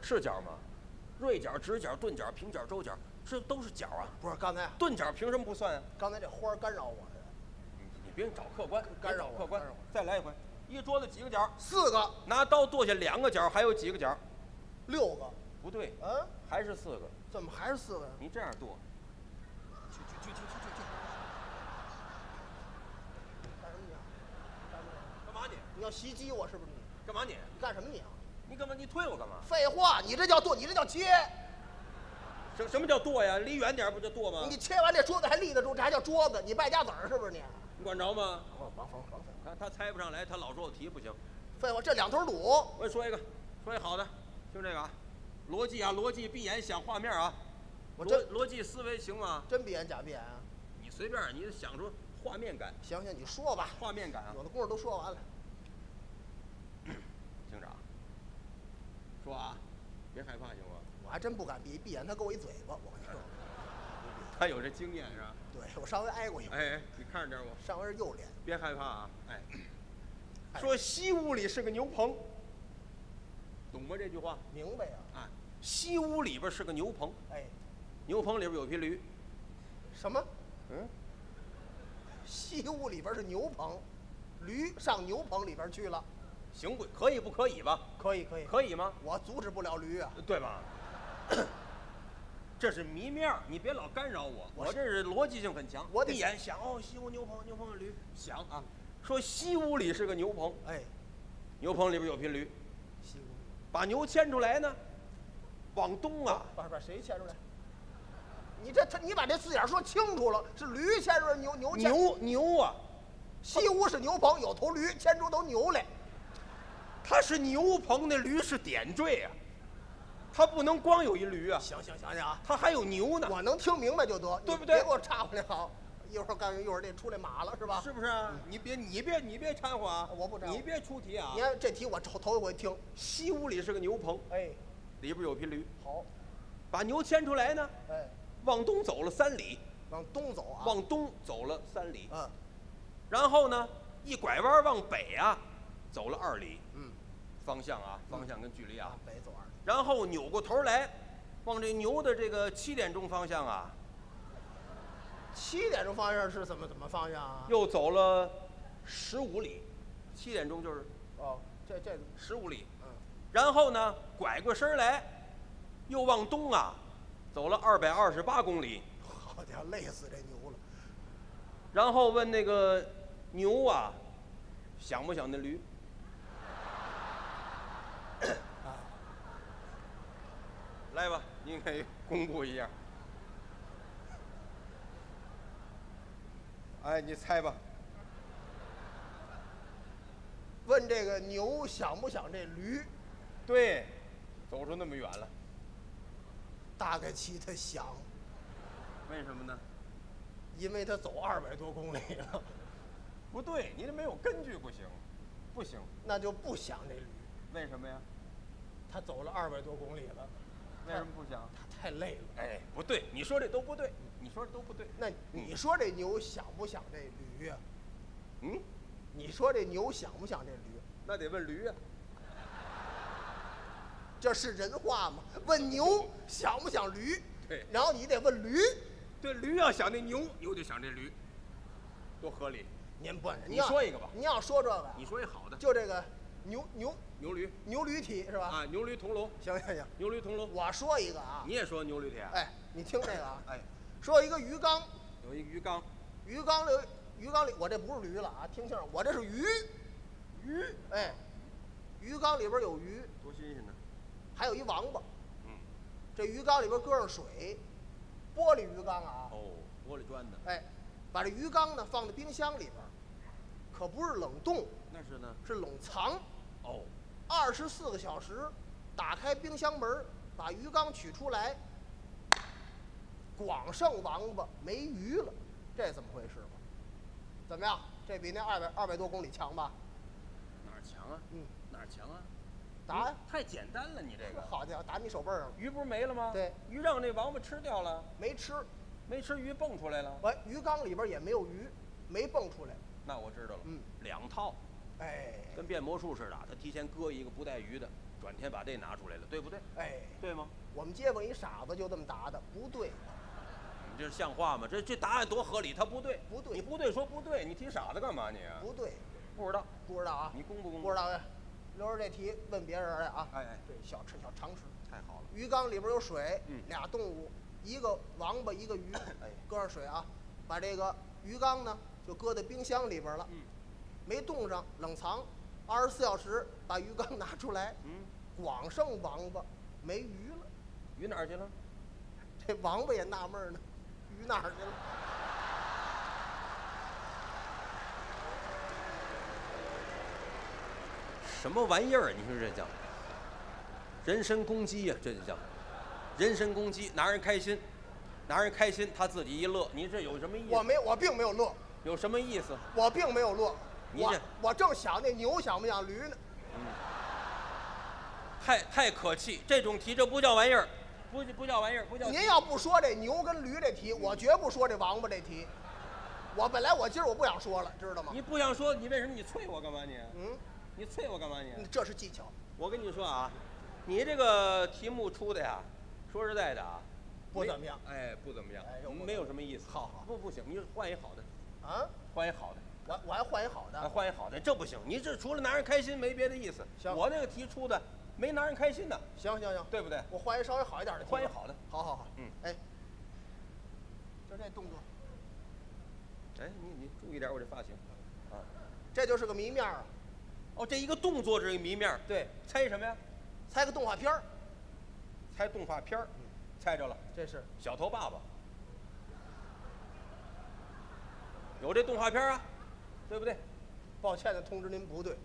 是角吗？锐角、直角、钝角、平角、周角，这都是角啊。不是刚才，钝角凭什么不算啊？刚才这花儿干扰我了。你你别找客观，干扰我客观。再来一回，一桌子几个角？四个、拿刀剁下两个角，还有几个角？六个，不对，嗯，还是四个。怎么还是四个呀？你这样剁，去去去去去去？你要袭击我是不是你？干嘛你？你干什么你啊？你干嘛？你推我干嘛？废话，你这叫剁，你这叫切。什什么叫剁呀？离远点不就剁吗？你切完这桌子还立得住，这还叫桌子？你败家子儿是不是你？你管着吗？王王峰，王峰，他他猜不上来，他老说我题不行。废话，这两头堵。我说一个，说一好的，听这个啊，逻辑啊，逻辑，闭眼想画面啊。我这逻辑思维行吗？真闭眼假闭眼啊？你随便，你想出画面感，行行，你说吧，画面感啊。我的故事都说完了。厅长，说啊，别害怕行吗？我还真不敢闭，闭眼他给我一嘴巴。我跟你说，他有这经验是吧？对我上回挨过一回，哎哎，你看着点我，上回是右脸。别害怕啊。哎，哎说西屋里是个牛棚，懂吗？这句话明白呀、啊，西屋里边是个牛棚，哎，牛棚里边有匹驴，什么？嗯，西屋里边是牛棚，驴上牛棚里边去了。行不？可以不可以吧？可以可以，可以吗？我阻止不了驴啊。对吧？这是谜面儿，你别老干扰我，我我这是逻辑性很强。我得闭眼想哦，西屋牛棚，牛棚有驴，想啊，说西屋里是个牛棚，哎，牛棚里边有匹驴，西屋，把牛牵出来呢，往东啊，把把谁牵出来？你这他你把这字眼说清楚了，是驴牵出来，牛牛牵。牛牛啊，西屋是牛棚，有头驴牵出头牛来。它是牛棚，那驴是点缀啊，它不能光有一驴啊，行行行行啊，它还有牛呢，我能听明白就得，对不对？别给我插回来好。一会儿干一会儿得出来马了是吧？是不是啊？你别你别你别掺和啊，我不掺和。你别出题啊。你。看这题我头头一回听。西屋里是个牛棚，哎，里边有匹驴，好，把牛牵出来呢，哎，往东走了三里，往东走啊。往东走了三里，嗯。然后呢，一拐弯往北啊，走了二里，嗯方向啊，方向跟距离啊啊，，北。然后扭过头来，往这牛的这个七点钟方向啊，七点钟方向是怎么怎么方向啊？又走了十五里，七点钟就是哦，这这十五里，嗯，然后呢，拐过身来，又往东啊，走了二百二十八公里，好家伙，累死这牛了。然后问那个牛啊，想不想那驴？来吧，你给公布一下。哎，你猜吧。问这个牛想不想这驴？对，走出那么远了，大概其他想，为什么呢？因为他走二百多公里了，不对，你这没有根据，不行，不行。那就不想这驴。为什么呀？他走了二百多公里了，为什么不想？他太累了。哎，不对，你说这都不对，你说这都不对。那你说这牛想不想这驴呀、嗯，你说这牛想不想这驴？那得问驴呀、这是人话吗？问牛想不想驴？对然后你得问驴。对，驴要想那牛，牛就想这驴，多合理。您不，你说一个吧你要说这个，你说一好的，就这个牛牛牛驴。牛驴蹄是吧？啊，牛驴同笼，行行行，牛驴同笼。我说一个啊，你也说牛驴蹄？哎，你听这个啊，哎，说一个鱼缸，有一个鱼缸，鱼缸里鱼缸里，我这不是驴了啊，听清楚，我这是鱼，鱼，哎，鱼缸里边有鱼，多新鲜呢。还有一王八，嗯，这鱼缸里边搁上水，玻璃鱼缸啊，哦，玻璃砖的，哎，把这鱼缸呢放在冰箱里边，可不是冷冻，那是呢。是冷藏，哦，二十四个小时，打开冰箱门，把鱼缸取出来，光剩王八没鱼了，这怎么回事吧？怎么样？这比那二百二百多公里强吧？哪儿强啊？嗯，哪儿强啊？答呀！太简单了，你这个。好家伙，打你手背上了，鱼不是没了吗？对，鱼让那王八吃掉了，没吃，没吃鱼蹦出来了。完鱼缸里边也没有鱼，没蹦出来。那我知道了。嗯，两套，哎跟变魔术似的，他提前搁一个不带鱼的，转天把这拿出来了，对不对？哎，对吗？我们街坊一傻子就这么答的，不对，你这像话吗？这这答案多合理，他不对，不对你不对说不对，你提傻子干嘛你啊？不对，不知道，不知道啊？你公不公？不知。道呀？留着这题问别人来啊！哎哎，这小吃小常识。太好了。鱼缸里边有水，嗯俩动物，一个王八，一个鱼，哎搁上水啊，把这个鱼缸呢就搁在冰箱里边了，嗯，没冻上，冷藏，二十四小时把鱼缸 拿出来，嗯，光剩王八，没鱼了。鱼哪儿去了？这王八也纳闷呢，鱼哪儿去了？什么玩意儿啊？你说这叫人身攻击呀、这就叫人身攻击，拿人开心，拿人开心，他自己一乐，你这有什么意思？我没，我并没有乐，有什么意思？我并没有落。我我正想那牛想不想驴呢？太太可气，这种题这不叫玩意儿，不不叫玩意儿，不叫题。您要不说这牛跟驴这题，我绝不说这王八这题。我本来我今儿我不想说了，知道吗？你不想说，你为什么你啐我干嘛你？嗯，你啐我干嘛你？这是技巧。我跟你说啊，你这个题目出的呀，说实在的啊，没不怎么样哎，不怎么样，哎又不怎么样没有什么意思。好好不不行，你换一好的，啊，换一好的。我我还换一好啊，的。换一好的，这不行，你这除了拿人开心没别的意思。行我那个题出的没拿人开心的，行行行，对不对？我换一稍微好一点的。换一好的好好好。嗯，哎，就这动作，哎，你你注意点我这发型，啊，这就是个谜面儿啊。哦，这一个动作是一个谜面儿，对，猜什么呀？猜个动画片儿，猜动画片儿，猜着了，这是小头爸爸。有这动画片啊，对不对？抱歉的通知您不对，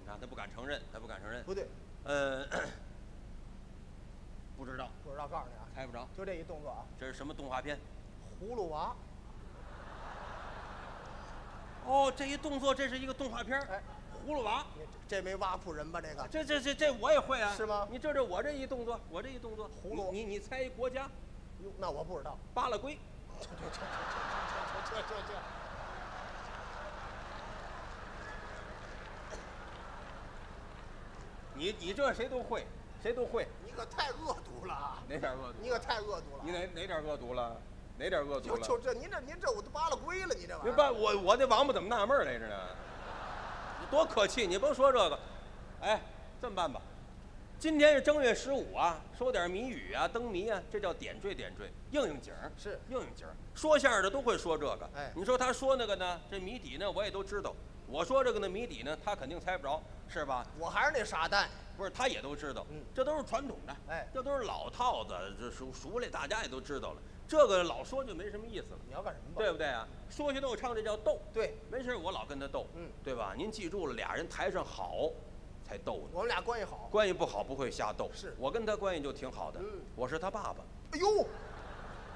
你看他不敢承认，他不敢承认。不对，呃，不知道，不知道，告诉你啊，猜不着，就这一动作啊，这是什么动画片？葫芦娃，哦，这一动作，这是一个动画片哎，葫芦娃。你这这没挖苦人吧？这个？这这这这我也会啊，是吗？你这这我这一动作，我这一动作，葫芦。你你你猜一国家，哟，那我不知道。巴拉圭，这这这这这这这这，你你这谁都会，谁都会，你可太恶毒了啊！哪点恶毒？你可太恶毒了。你哪哪点恶毒了？哪点恶毒了？就就这，您这您这我都扒了龟了，你这玩意儿。我我那王八怎么纳闷来着呢？你多可气！你甭说这个，哎，这么办吧，今天是正月十五啊，说点谜语啊，灯谜啊，这叫点缀点缀，应应景儿是应应景儿。说相声的都会说这个。哎你说他说那个呢，这谜底呢，我也都知道。我说这个呢谜底呢，他肯定猜不着，是吧？我还是那傻蛋。不是，他也都知道，嗯这都是传统的，哎这都是老套子，这熟熟了，大家也都知道了。这个老说就没什么意思了，你要干什么吧？对不对啊？说学逗唱这叫逗，对，没事我老跟他逗，嗯对吧？您记住了，俩人台上好才逗呢，我们俩关系好。关系不好不会瞎逗。是我跟他关系就挺好的，嗯我是他爸爸哎呦，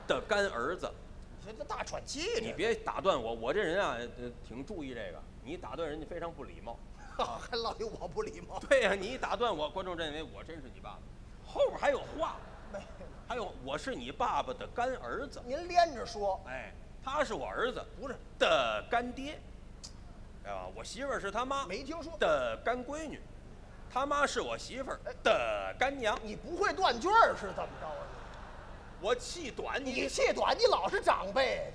的干儿子。你这这大喘气呢。你别打断我，我这人啊，呃，挺注意这个。你打断人家非常不礼貌。还老有我不礼貌。对呀、你一打断我，观众认为我真是你爸爸。后边还有话，没，还有我是你爸爸的干儿子。您连着说，哎，他是我儿子不是的干爹，知道吧？我媳妇儿是他妈没听说。的干闺女，他妈是我媳妇儿的干娘。你不会断句儿是怎么着啊？我气短你你，气短，你老是长辈，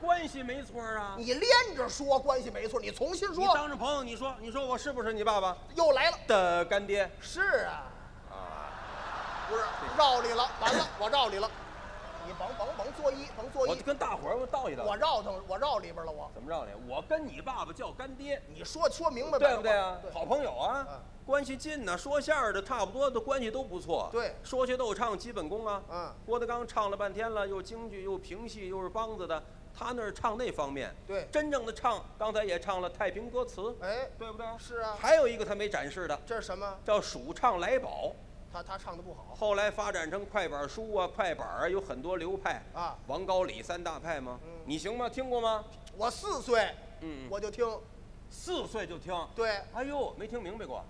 关系没错啊。你你连着说关系没错，你重新说你说。当着朋友，你说你说我是不是你爸爸又来了。的干爹是啊，啊？不是绕里了，完了，我绕里了。你甭甭甭作揖，甭作揖我揖，跟大伙儿我道一道。我绕腾，我绕里边了，我。怎么绕你？我跟你爸爸叫干爹，你说说明白对不对啊？好朋友啊嗯，关系近呢，说相声的差不多的关系都不错。对说学逗唱基本功啊。嗯郭德纲唱了半天了，又京剧又评戏又是梆子的，他那是唱那方面。对真正的唱，刚才也唱了太平歌词，哎，对不对？是啊还有一个他没展示的，这是什么？叫数唱来宝。他他唱的不好后来发展成快板书啊、快板啊，有很多流派啊。王高李三大派吗？嗯你行吗？听过吗？我四岁嗯，我就听，四岁就听。对，哎呦，没听明白过。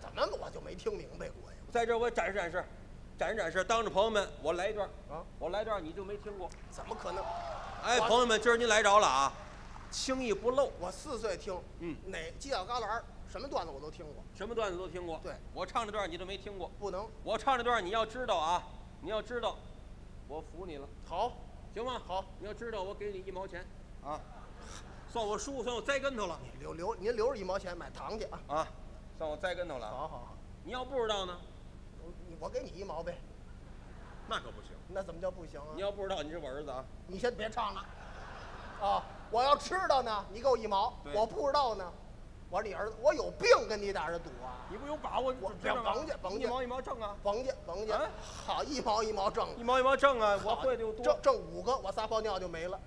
怎么我就没听明白过呀？在这儿我展示展示，展示展示，当着朋友们我来一段啊，我来段你就没听过。怎么可能？哎，我朋友们，今儿您来着了啊，轻易不漏，我四岁听，嗯哪犄角旮旯什么段子我都听过，什么段子都听过。对我唱这段你都没听过，不能我唱这段你要知道啊，你要知道，我服你了，好，行吗？好，你要知道我给你一毛钱，啊，算我输，算我栽跟头了你留留您留着一毛钱买糖去啊！啊，算我栽跟头了。好好好，你要不知道呢，你我给你一毛呗，那可不行。那怎么叫不行啊？你要不知道，你是我儿子啊。你先别唱了，啊！我要知道呢，你给我一毛；对我不知道呢，我说你儿子，我有病跟你在这赌啊？你不有把握？我知道吗甭去甭去一毛一毛挣啊，甭去甭去啊，好一毛一毛挣，一毛一毛挣啊，我会的又多挣。挣五个，我撒泡尿就没了。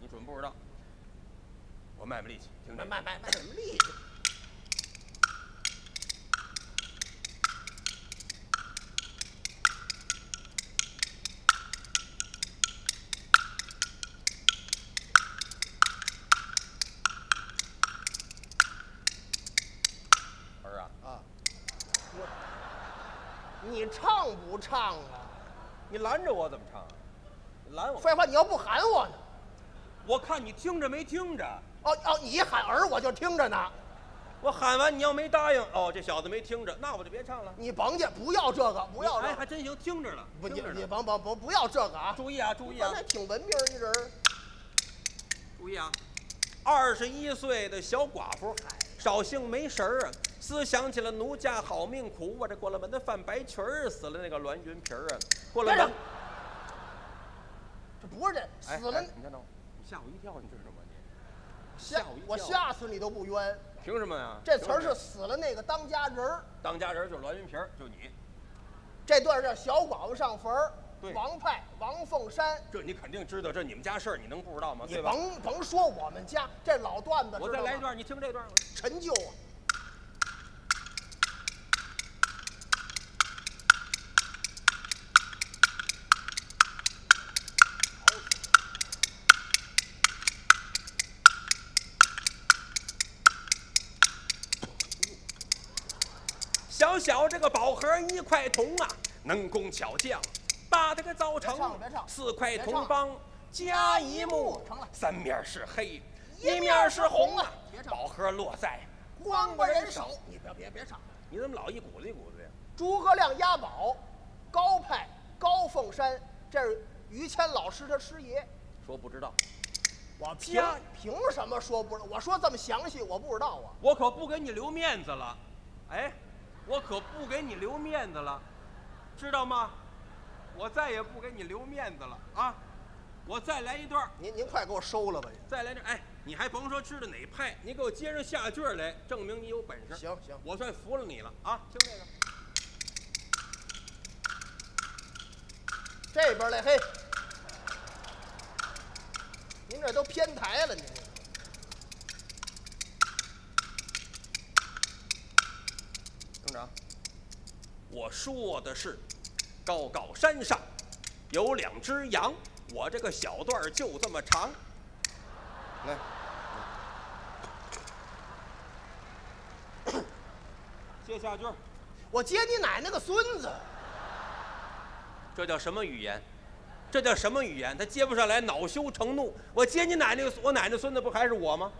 你准不知道。我卖卖力气，听着卖。卖卖卖什么力气？你唱不唱啊？你拦着我怎么唱啊？你拦我？废话，你要不喊我呢？我看你听着没听着？哦哦，你喊儿我就听着呢。我喊完你要没答应，哦，这小子没听着，那我就别唱了。你甭去，不要这个，不要这哎，个还，真行，听着了，不，你听着。你甭甭甭不要这个啊！注意啊，注意啊刚才挺文明儿一人。注意啊！二十一岁的小寡妇，少兴没神儿啊，思想起了奴家好命苦，我这过了门的范白裙儿，死了那个栾云皮儿啊，过了门别嚷。这不是这哎死了哎，你看着，你吓我一跳，你知道吗？你吓吓我一跳我吓死你都不冤。凭什么呀？这词儿是死了那个当家人儿，当家人就是栾云皮儿，就你，这段叫小寡妇上坟儿对。王派王凤山，这你肯定知道，这你们家事儿，你能不知道吗？你？甭甭说我们家这老段子，我再来一段，你听这段。陈旧啊。小小这个宝盒一块铜啊，能工巧匠，把这个造成四块铜帮加一木，三面是黑，一面是是红啊宝盒落在，光棍人手，你别别别唱。你怎么老一股子一股子呀？诸葛亮押宝，高派高凤山，这是于谦老师他师爷。说不知道，我凭凭什么说不知道？我说这么详细，我不知道啊。我可不给你留面子了，哎，我可不给你留面子了，知道吗？我再也不给你留面子了啊！我再来一段儿。您您快给我收了吧！再来这，哎，你还甭说知道哪派，你给我接上下句儿来，证明你有本事。行行我算服了你了啊！听这个，这边来，嘿，您这都偏台了，您我说的是，高高山上有两只羊，我这个小段儿就这么长。来，接下句儿，我接你奶奶个孙子！这叫什么语言？这叫什么语言？他接不上来，恼羞成怒。我接你奶奶个，我奶奶孙子不还是我吗？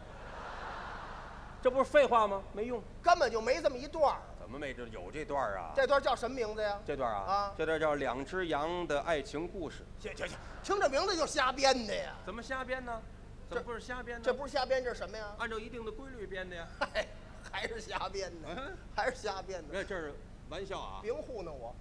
这不是废话吗？没用。根本就没这么一段儿。怎么没这有这段啊？这段叫什么名字呀？这段啊，啊这段叫两只羊的爱情故事。行行行，听这名字就瞎编的呀！怎么瞎编呢？怎么不是瞎编呢？这不是瞎编，这是什么呀？按照一定的规律编的呀。嗨，还是瞎编的嗯，还是瞎编的，这这是玩笑啊，别糊弄我。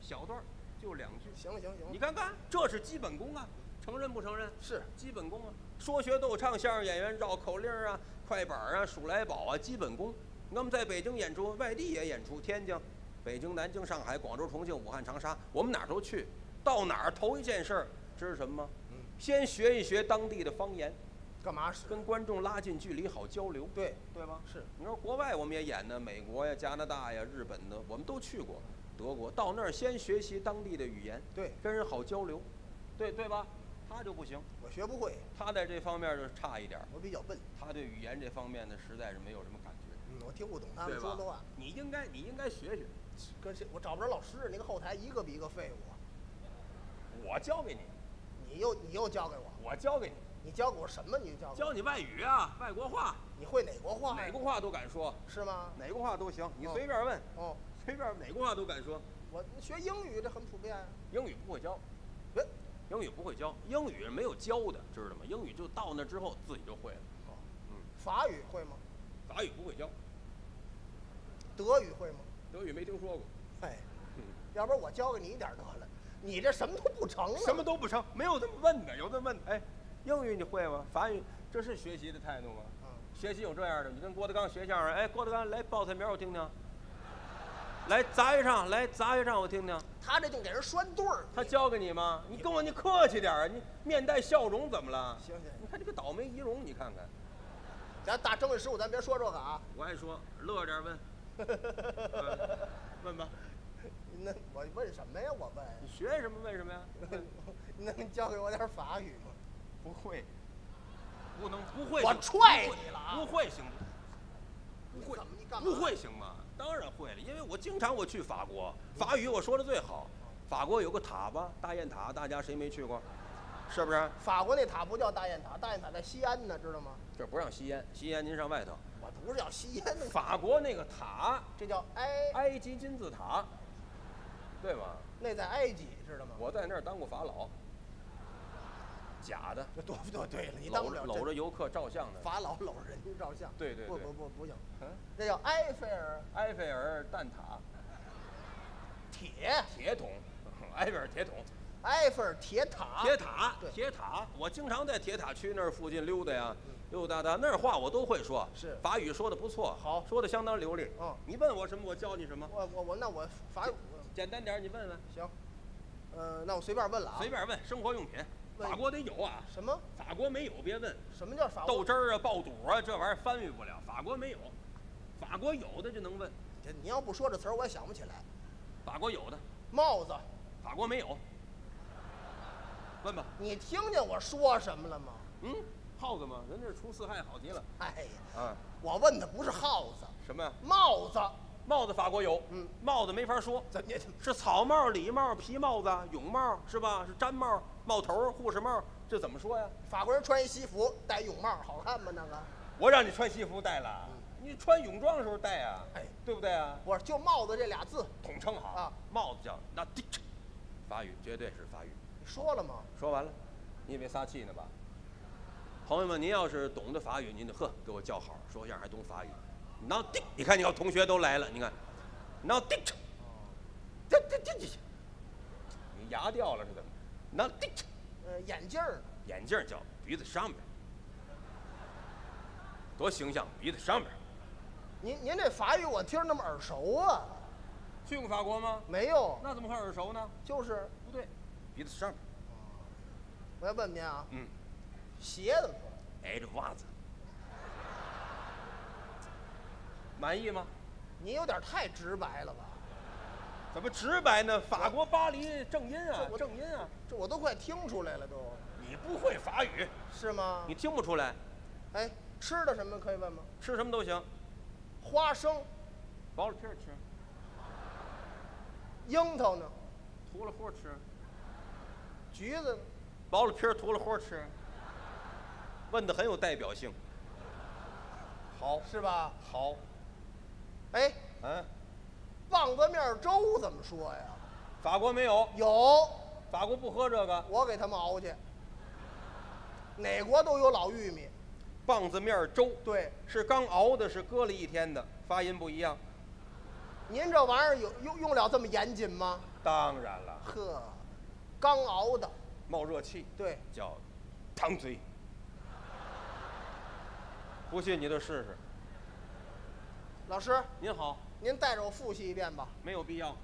小段儿就两句。行行行，你看看，这是基本功啊，承认不承认？是基本功啊，说学逗唱相声演员绕口令啊、快板啊、数来宝啊，基本功。那么在北京演出，外地也演出，天津、北京、南京、上海、广州、重庆、武汉、长沙，我们哪儿都去。到哪儿头一件事儿，知道什么吗？嗯先学一学当地的方言，干嘛使？跟观众拉近距离，好交流。对，对吧？是你说国外我们也演呢，美国呀、加拿大呀、日本的，我们都去过。德国到那儿先学习当地的语言，对跟人好交流，对对吧？他就不行，我学不会，他在这方面就差一点，我比较笨，他对语言这方面呢，实在是没有什么我听不懂他们说的话。？你应该你应该学学，跟谁？我找不着老师，那个后台一个比一个废物。我教给你，你又你又教给我，我教给你，你教给我什么？你教给我？教你外语啊，外国话，你会哪国话呀？哪国话都敢说，是吗？哪国话都行，你哦随便问，哦，随便哪国话都敢说。我学英语这很普遍啊。英语不会教，别，英语不会教，英语没有教的，知道吗？英语就到那之后自己就会了。嗯法语会吗？法语不会教，德语会吗？德语没听说过，哎，要不然我教给你一点得了。你这什么都不成啊！什么都不成，没有这么问的，有这么问的。哎，英语你会吗？法语这是学习的态度吗？嗯写信有这样的，你跟郭德纲学相声，哎，郭德纲来报菜名我听听，来砸一唱，来砸一唱我听听。他这就给人拴对儿。他教给你吗？你跟我你客气点儿啊，你面带笑容怎么了？行行你看这个倒霉仪容，你看看。咱大正月十五咱别说这个啊。我爱说，乐点问，问吧，那我问什么呀？我问，你学什么问什么呀？你能教给我点法语吗？不会，不能不会。我踹你了啊不会行吗？不会怎么你干嘛不会行吗？当然会了，因为我经常我去法国，法语我说的最好。法国有个塔吧，大雁塔，大家谁没去过？是不是？法国那塔不叫大雁塔，大雁塔在西安呢，知道吗？这不让吸烟，吸烟您上外头。我不是要吸烟的，法国那个塔，这叫埃，埃及金字塔，对吗？那在埃及，知道吗？我在那儿当过法老，假的，这多不多？对了，你当搂不了着搂着游客照相的。法老搂着人家照相。不对对对不不不行，嗯，这叫埃菲尔埃菲尔蛋塔，铁，铁桶，埃菲尔铁桶，埃菲尔铁塔，铁塔，铁塔。我经常在铁塔区那儿附近溜达呀，溜达达，那儿话我都会说，是法语说的不错，好说的相当流利。嗯你问我什么，我教你什么，我我我那我法语简单点你问问，行，呃，那我随便问了啊。随便问，生活用品，法国得有啊，什么？法国没有别问。什么叫法国？豆汁儿啊、爆肚啊，这玩意儿翻译不了，法国没有，法国有的就能问，这你要不说这词儿，我也想不起来。法国有的，帽子，法国没有。问吧，你听见我说什么了吗？嗯，耗子吗？人这除四害好极了。哎呀，啊，我问的不是耗子，什么呀？帽子。帽子法国有，嗯，帽子没法说，怎么也是草帽、礼帽、皮帽子、泳帽是吧？是毡帽、帽头、护士帽，这怎么说呀？法国人穿一西服，戴泳帽，好看吗？那个我让你穿西服戴了，你穿泳装的时候戴啊，哎对不对啊？不是，就帽子这俩字，统称好啊，帽子叫那迪，法语绝对是法语。你说了吗？说完了，你以为撒气呢吧？朋友们，您要是懂得法语，您就呵给我叫好，说相声还懂法语。now 滴，你看你看同学都来了，你看，now 滴，这这这这，你牙掉了是怎么？now 滴，呃，眼镜儿，眼镜儿叫鼻子上边，多形象，鼻子上边。您您这法语我听着那么耳熟啊？去过法国吗？没有，那怎么会耳熟呢？就是不对，鼻子上边。我要问您啊，嗯，鞋怎么说？哎，这袜子，满意吗？你有点太直白了吧？怎么直白呢？法国巴黎正音啊这，我正音啊！这我都快听出来了都，你不会法语，是吗你？听不出来，哎，吃的什么可以问吗？吃什么都行，花生、剥了皮儿吃，樱桃呢？涂了核吃，橘子呢？剥了皮儿涂了核吃。问的很有代表性。好，是吧？好，哎，嗯，棒子面粥怎么说呀？法国没有，有，法国不喝这个我给他们熬去。哪国都有老玉米，棒子面粥，对，是刚熬的，是搁了一天的，发音不一样。您这玩意儿有用用了这么严谨吗？当然了，呵，刚熬的，冒热气对，叫汤嘴。不信你就试试。老师，您好，您带着我复习一遍吧，没有必要，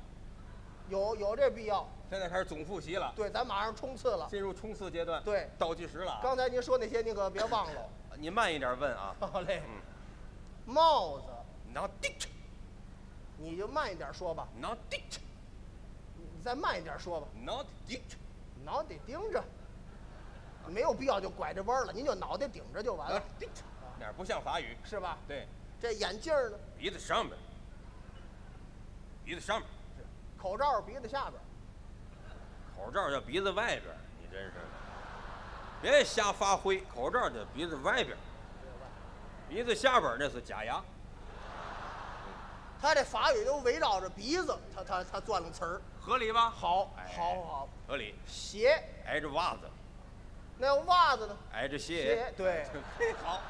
有有这必要。现在开始总复习了，对，咱马上冲刺了。进入冲刺阶段。对倒计时了啊。刚才您说那些，您可别忘了。你慢一点问啊。好嘞，嗯，帽子，你就慢一点说吧，你再慢一点说吧。脑袋盯着，没有必要就拐着弯了，您就脑袋顶着就完了，哪儿不像法语？是吧？对，这眼镜儿呢，鼻子上边，鼻子上边，口罩鼻子下边，口罩叫鼻子外边，你真是的，别瞎发挥。口罩叫鼻子外边，鼻子下边那是假牙。他这法语都围绕着鼻子，他他他钻了词儿。合理吧？好，哎好，好。合理。鞋，挨着袜子，那袜子呢？挨着鞋鞋，，对，好，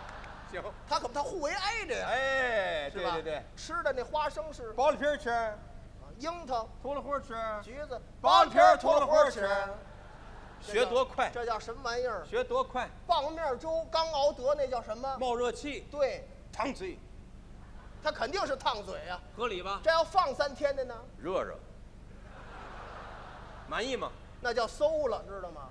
行。他可不他互为挨着呀，哎？对对对，吃的那花生是剥了皮儿吃，啊樱桃、脱了核吃，橘子，剥了皮儿涂了核吃吃。学多快，这叫什么玩意儿？学多快，棒面粥刚熬得那叫什么？冒热气，对，烫嘴，它肯定是烫嘴呀、合理吧？这要放三天的呢，热热，满意吗？那叫馊了，知道吗？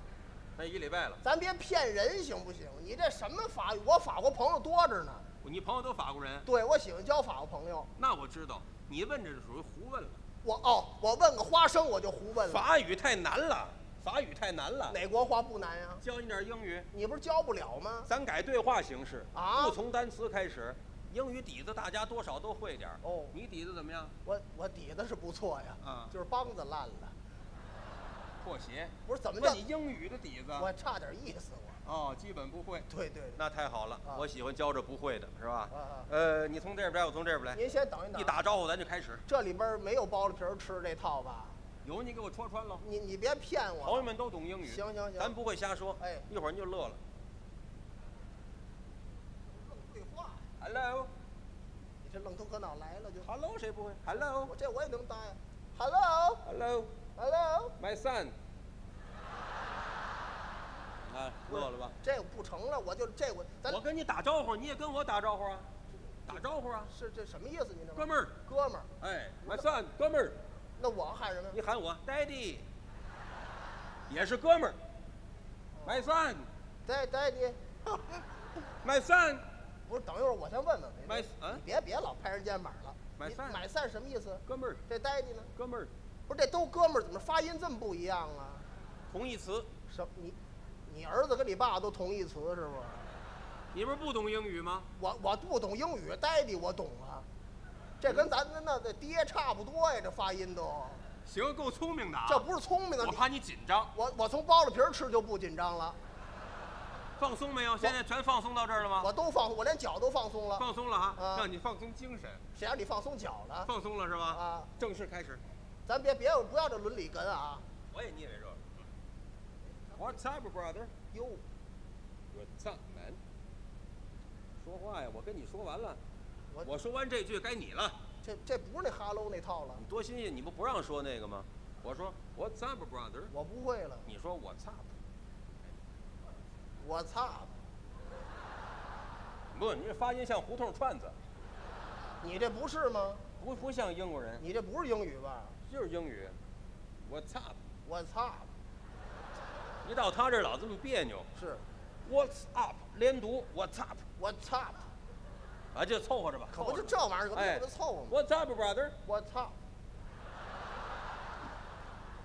那一礼拜了，咱别骗人行不行？你这什么法语？我法国朋友多着呢。你朋友都法国人，对，我喜欢交法国朋友。那我知道，你问这是属于胡问了。我哦，我问个花生我就胡问了。法语太难了，法语太难了。哪国话不难呀？教你点英语，你不是教不了吗？咱改对话形式啊不从单词开始。英语底子大家多少都会点儿哦你底子怎么样？我我底子是不错呀，啊就是梆子烂了。破鞋。不是怎么叫问你？英语的底子？我差点意思我。哦，基本不会。对对对，那太好了，啊我喜欢教这不会的，是吧？啊啊呃，你从这边来，我从这边来，您先等一等。一打招呼咱就开始。这里边没有包了皮儿吃这套吧？有你给我戳穿了。你你别骗我。朋友们都懂英语，行行行咱不会瞎说。哎一会儿你就乐了。愣对话，Hello，Hello 你这愣头搁脑来了就。谁不会我这我也能答呀。Hello，Hello，son。你看乐了吧？这个不成了，我就这我咱我跟你打招呼，你也跟我打招呼啊，打招呼啊，是这什么意思？你这哥们儿，哥们儿，哎，My son，哥们儿，那我喊什么？你喊我 Daddy，也是哥们儿，My 对你，son，不是，等一会儿我先问问。买你啊别别老拍人肩膀了。my son，my son 什么意思？哥们儿，这 daddy 呢？哥们儿，不是这都哥们儿，怎么发音这么不一样啊？同义词，什么你你儿子跟你爸都同义词是不是？你不是不懂英语吗？我我不懂英语，呆的我懂啊。这跟咱那那那爹差不多呀，这发音都。行，够聪明的啊。这不是聪明的，我怕你紧张，我我从剥了皮儿吃就不紧张了，放松没有？现在全放松到这儿了吗？我都放，我连脚都放松了。放松了哈，啊让你放松精神，谁让你放松脚了？放松了是吧？啊，正式开始。咱别别不要这伦理根啊！我也捏为热。What's up, brother? 哟，What's up, man? 说话呀！我跟你说完了，我我说完这句该你了。这这不是那哈喽那套了你，多新鲜！你不不让说那个吗？我说 What's up, brother? 我不会了，你说 What's up? 我操！不，你这发音像胡同串子，你这不是吗？不不像英国人，你这不是英语吧？就是英语。What's up? 我操！一到他这儿老这么别扭。是 What's up? 连读 What's up? 我操！啊，就凑合着吧。可不就这玩意儿，可不哎就这凑合吗？What's up, brother? What's up?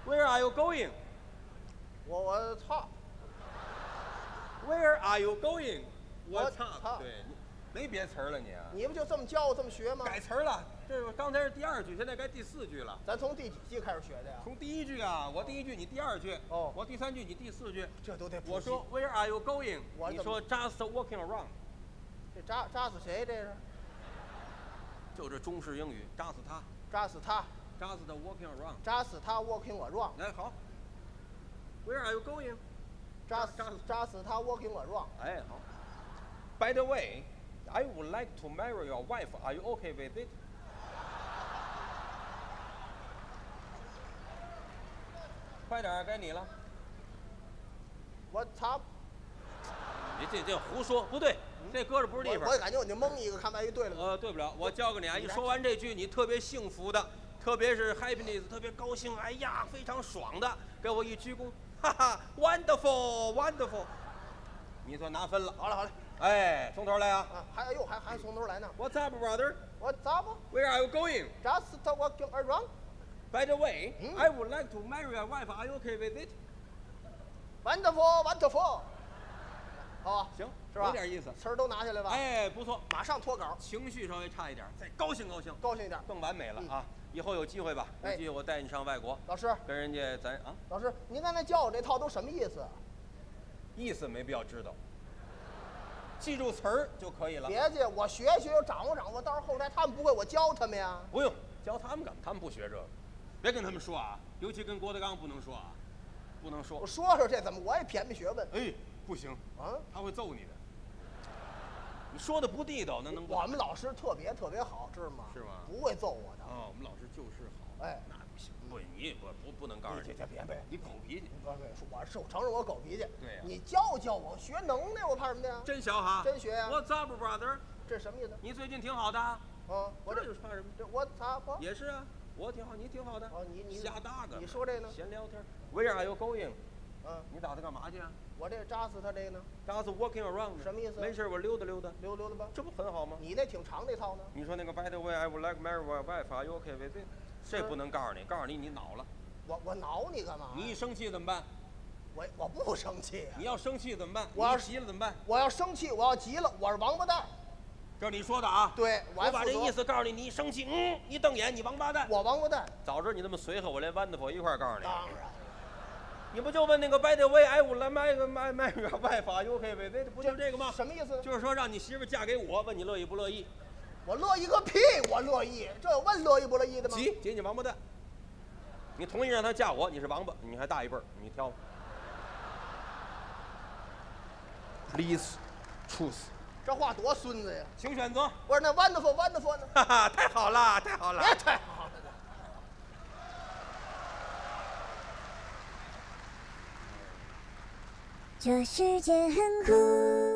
Where are you going? 我我操！Where are you going? 我我操！操对，你没别词儿了你啊？你不就这么教我这么学吗？改词儿了，这是刚才是第二句，现在该第四句了。咱从第几季开始学的呀？从第一句啊，我第一句，你第二句，哦我第三句，你第四句。这都得普及我说 Where are you going？我怎么你说 Just walking around，这扎扎死谁？这是就这中式英语，扎死他，扎死他，扎死他 walking around。扎死他，walking around，哎，好。Where are you going？扎死扎死扎死他，walking around。哎，好。By the way, I would like to marry your wife. Are you okay with it？ 快点，该你了。我操！你这这胡说，不对，这搁着不是地方我我。感觉我就蒙一个，看万一对了。呃，对不了，我教给你啊！一说完这句，你特别幸福的，特别是 happiness，特别高兴，哎呀，非常爽的，给我一鞠躬，哈哈，wonderful，wonderful，你算拿分了。好了好了，哎，从头来啊啊，还哎呦还还从头来呢。！What's up, brother? What's up? Where are you going? Just，walking around。By the way, 嗯 I would like to marry your wife. Are you okay with it? Wonderful, wonderful。好吧，行，是吧？有点意思。词儿都拿下来吧。，哎，不错，马上脱稿，情绪稍微差一点，再高兴高兴，高兴一点。更完美了嗯啊！以后有机会吧，有哎机会我带你上外国，老师，跟人家咱啊，老师，您刚才教我这套都什么意思？意思没必要知道，记住词儿就可以了。别介，我学学，掌握掌握，到时候后台他们不会，我教他们呀。不用教他们干嘛？他们不学这个，别跟他们说啊，尤其跟郭德纲不能说啊，不能说我。说说这怎么，我也便秘学问哎，不行，啊？他会揍你的。你说的不地道，那能不我们老师特别特别好，知道吗？是吗不会揍我的。啊？我们老师就是好。哎，那不行，不，你不不不能告诉你你这这别别，你狗脾气，不是我是我承认我狗脾气。对呀你教教我学能耐，我怕什么的呀？真学哈，真学呀 What's up, brother？这什么意思？你最近挺好的，啊，我这这有怕什么？这我咋不？也是啊，我挺好，你挺好的。哦，你你瞎大个，你说这呢？闲聊天。Where are you going？嗯，你打算干嘛去啊？我这扎死他这个呢，Just walking around。什么意思没事，我溜达溜达，溜溜达吧。这不很好吗？你那挺长那套呢。你说那个 By the way, I would like marry my wife. Are you okay with it？这不能告诉你，告诉你你恼了。我我恼你干嘛？你一生气怎么办？我我不生气啊你。要生气怎么办？我要急了怎么办？我要生气，我要急了，我是王八蛋。这是你说的啊。对，我把这意，思告诉你，你一生气，嗯，一瞪眼，你王八蛋。我王八蛋。早知道你那么随和，我连 wonderful 一块儿告诉你。当然，你不就问那个 By the way, I would like marry my my wife. Are you okay with it？不就这个吗？什么意思呢？就是说让你媳妇儿嫁给我，问你乐意不乐意？我乐意个屁！我乐意，这有问乐意不乐意的吗？急急你王八蛋！你同意让她嫁我，你是王八，你还大一辈儿，你挑。Please choose，这话多孙子呀！请选择。我说那 wonderful wonderful 呢？哈哈，太好了，太好了！别太好了。这世界很酷。